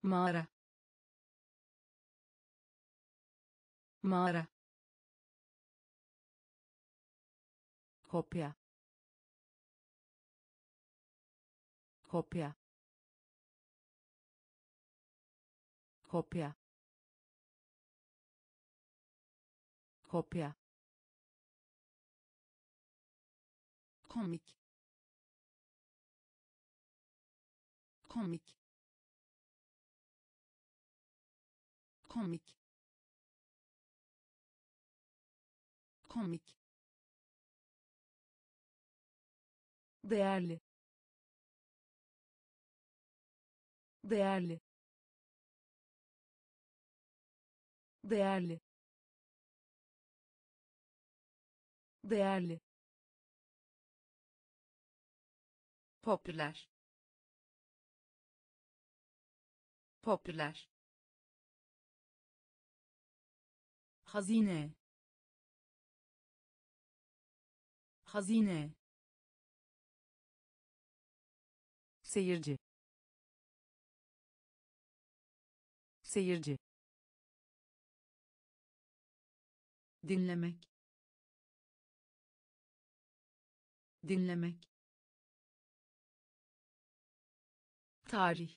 mağara. Mağara. Kopya. Kopya. Kopya. Kopya. Komik. Komik komik. Komik. Değerli. Değerli. Değerli. Değerli. Popüler. Popüler hazine. Hazine. Seyirci. Seyirci. Dinlemek. Dinlemek. Tarih.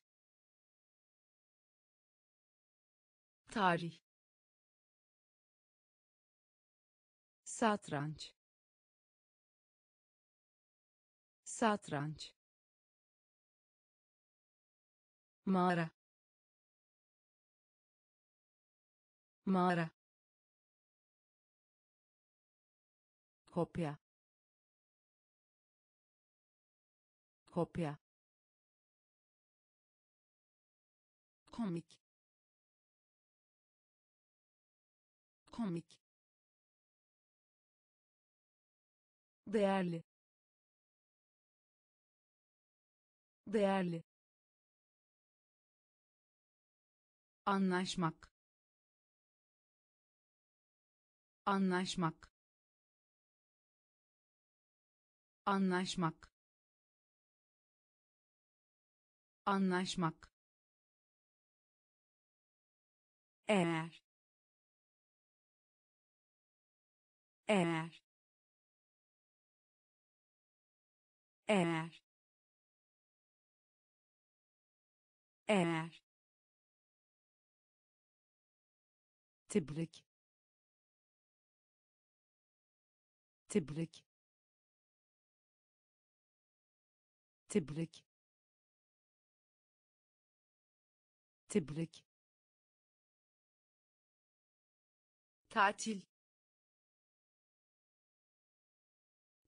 Tarih satranç. Satranç. Mağara. Mağara. Kopya. Kopya. Komik. Komik değerli değerli anlaşmak anlaşmak anlaşmak anlaşmak. Eğer eğer eğer. Eğer. Tebrik. Tebrik. Tebrik. Tebrik. Tatil.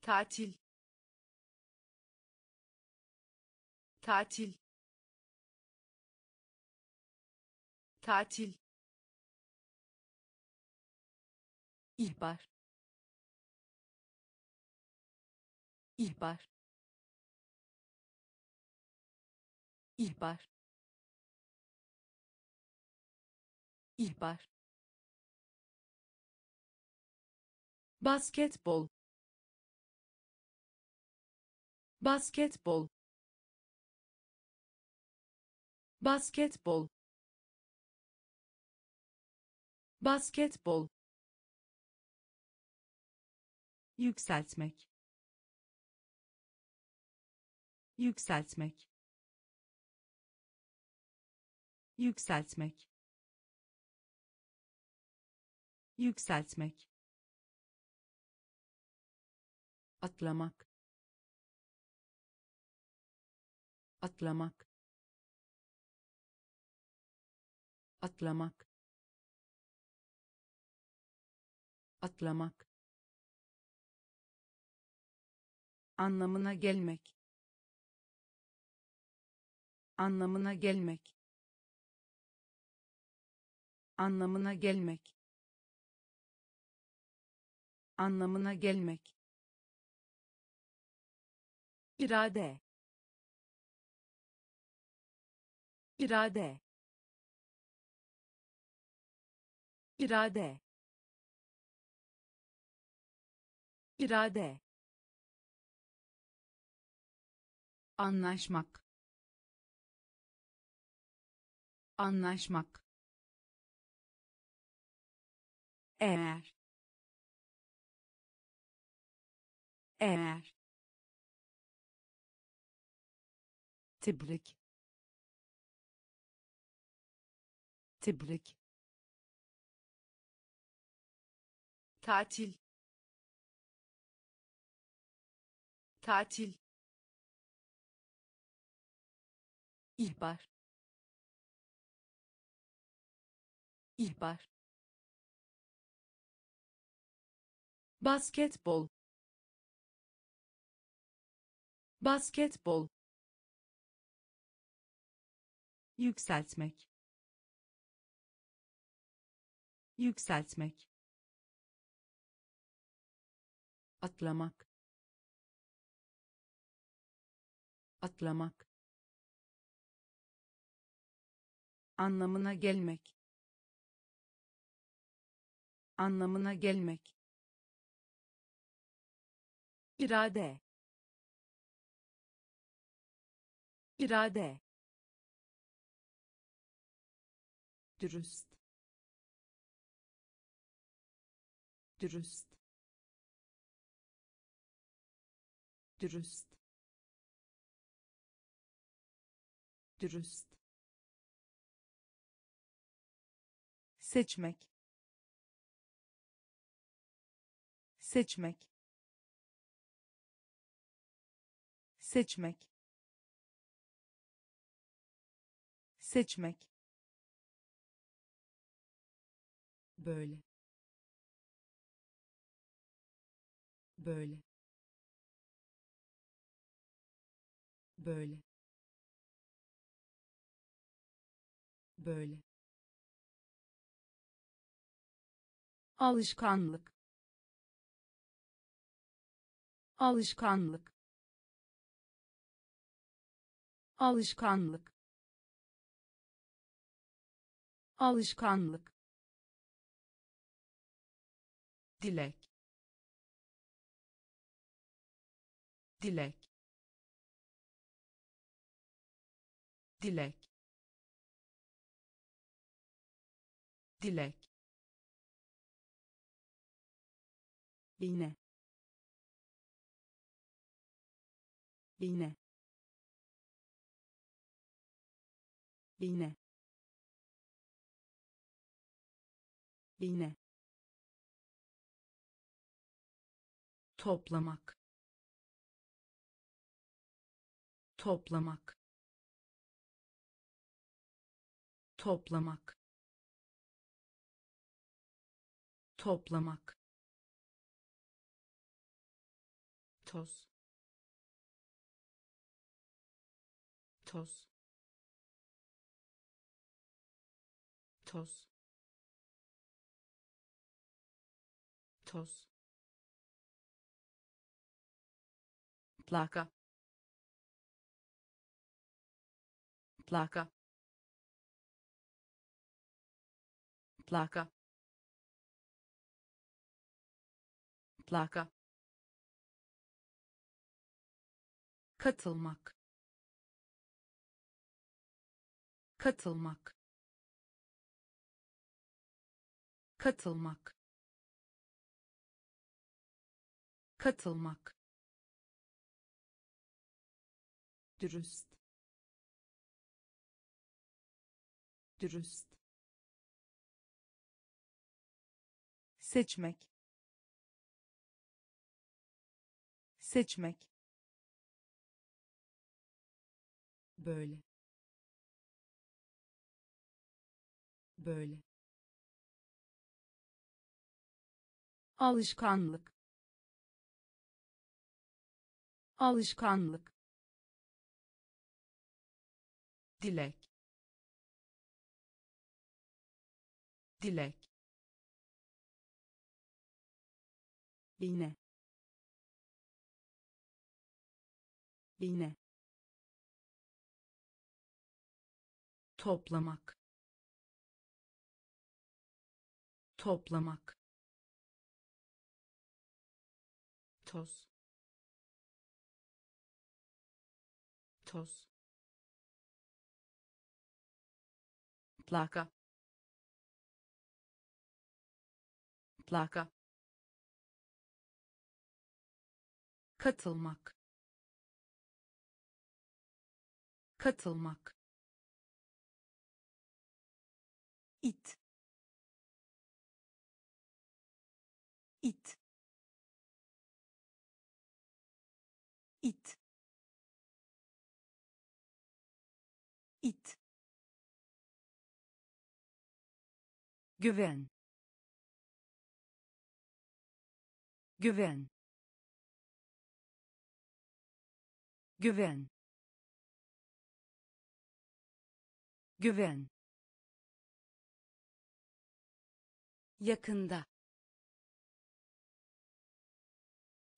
Tatil tatil. Tatil. İhbar. İhbar. İhbar. İhbar. Basketbol. Basketbol basketbol. Basketbol. Yükseltmek. Yükseltmek. Yükseltmek. Yükseltmek. Atlamak. Atlamak atlamak. Atlamak. Anlamına gelmek. Anlamına gelmek. Anlamına gelmek. Anlamına gelmek. İrade. İrade irade. İrade. Anlaşmak. Anlaşmak. Eğer. Eğer. Tebrik. Tebrik tatil. Tatil. İhbar. İhbar. Basketbol. Basketbol. Yükseltmek. Yükseltmek atlamak. Atlamak. Anlamına gelmek. Anlamına gelmek. İrade. İrade. Dürüst. Dürüst dürüst. Dürüst. Seçmek. Seçmek. Seçmek. Seçmek. Böyle. Böyle böyle. Böyle. Alışkanlık. Alışkanlık. Alışkanlık. Alışkanlık. Dilek. Dilek dilek. Dilek. İğne iğne iğne iğne toplamak. Toplamak toplamak. Toplamak. Toz. Toz. Toz. Toz. Plaka plaka plaka plaka katılmak. Katılmak. Katılmak. Katılmak. Dürüst. Dürüst seçmek. Seçmek. Böyle. Böyle. Alışkanlık. Alışkanlık. Dilek. Dilek iğne iğne toplamak. Toplamak. Toz. Toz. Plaka plaka katılmak. Katılmak. İt. İt. İt. İt. Güven. Güven güven. Güven. Yakında.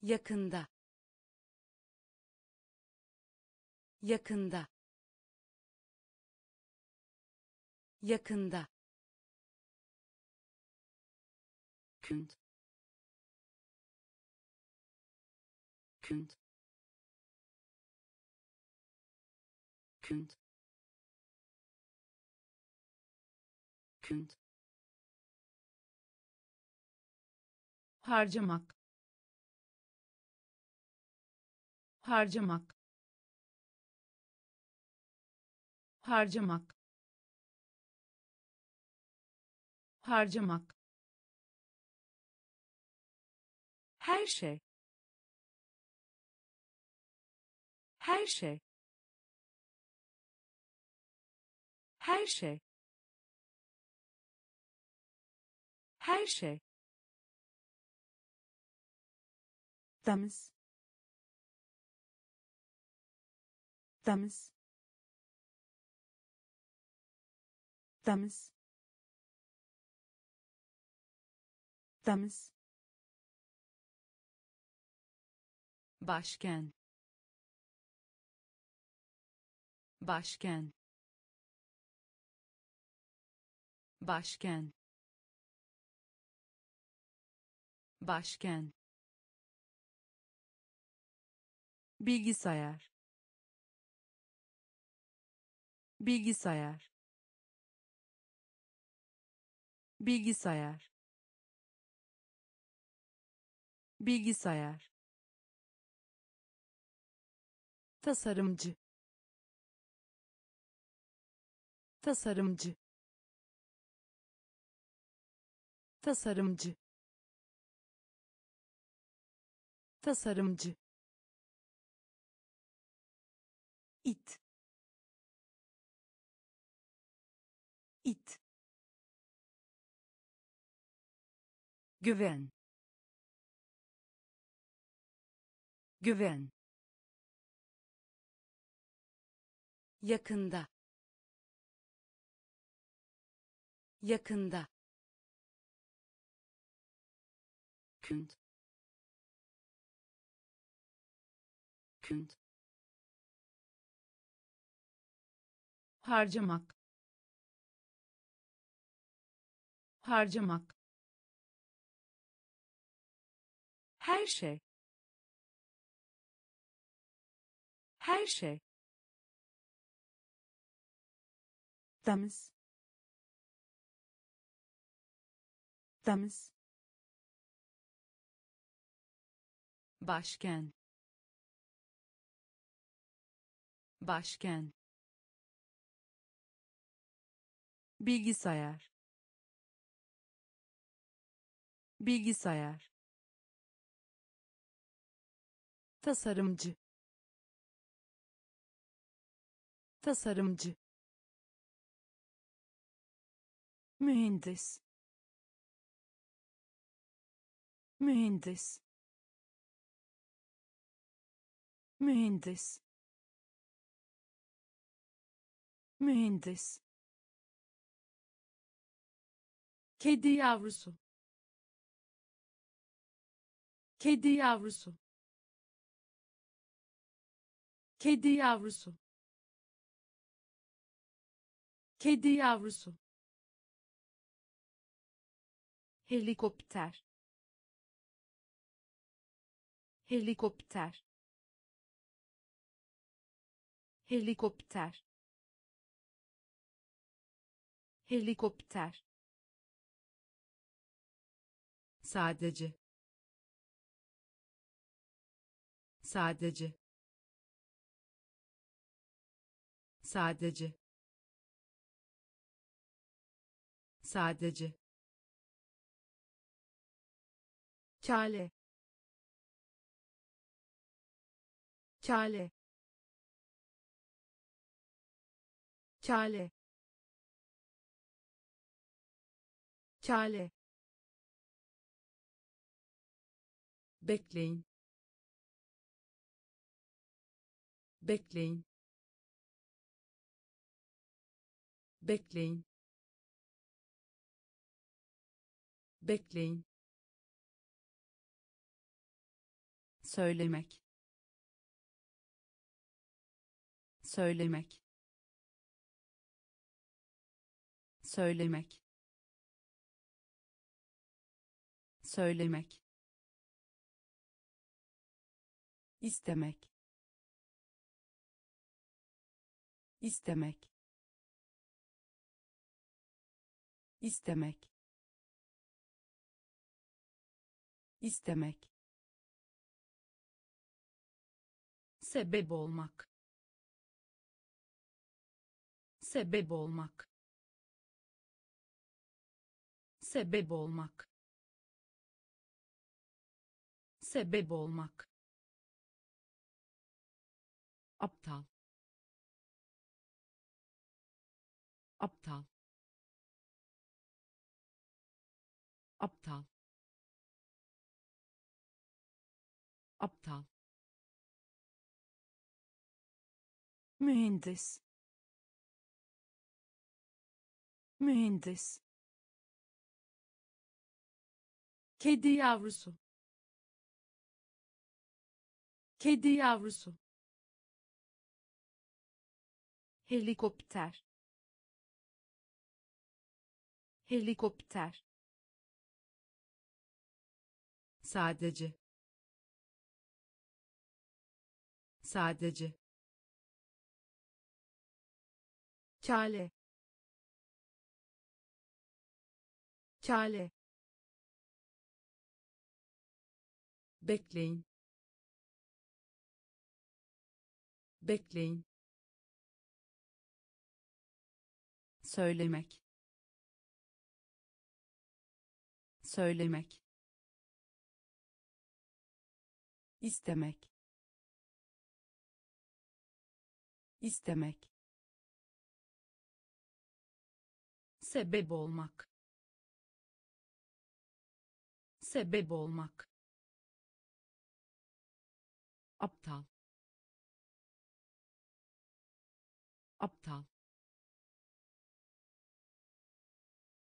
Yakında. Yakında. Yakında. Künd. Künd künd. Künd. Harcamak. Harcamak. Harcamak. Harcamak. Her şey. Her şey her şey. Her şey. Temiz. Temiz. Temiz. Temiz. Başken. Başken başken başken bilgisayar. Bilgisayar. Bilgisayar. Bilgisayar. Tasarımcı. Tasarımcı tasarımcı tasarımcı it it güven güven yakında yakında künd. Künd. Harcamak. Harcamak. Her şey. Her şey. Temiz. Temiz başken başken bilgisayar. Bilgisayar. Tasarımcı. Tasarımcı. Mühendis. Mühendis mühendis. Mühendis. Kedi yavrusu. Kedi yavrusu. Kedi yavrusu. Kedi yavrusu. Helikopter. Helikopter helikopter. Helikopter. Sadece. Sadece. Sadece. Sadece. Kale kale kale kale bekleyin. Bekleyin. Bekleyin. Bekleyin. Söylemek. Söylemek söylemek. Söylemek. İstemek. İstemek. İstemek. İstemek. Sebep olmak. Sebep olmak sebep olmak. Sebep olmak. Aptal. Aptal. Aptal. Aptal. Mühendis. Mühendis kedi yavrusu. Kedi yavrusu. Helikopter. Helikopter. Sadece. Sadece. Kale kale bekleyin. Bekleyin. Söylemek. Söylemek. İstemek. İstemek. Sebep olmak. Sebep olmak aptal. Aptal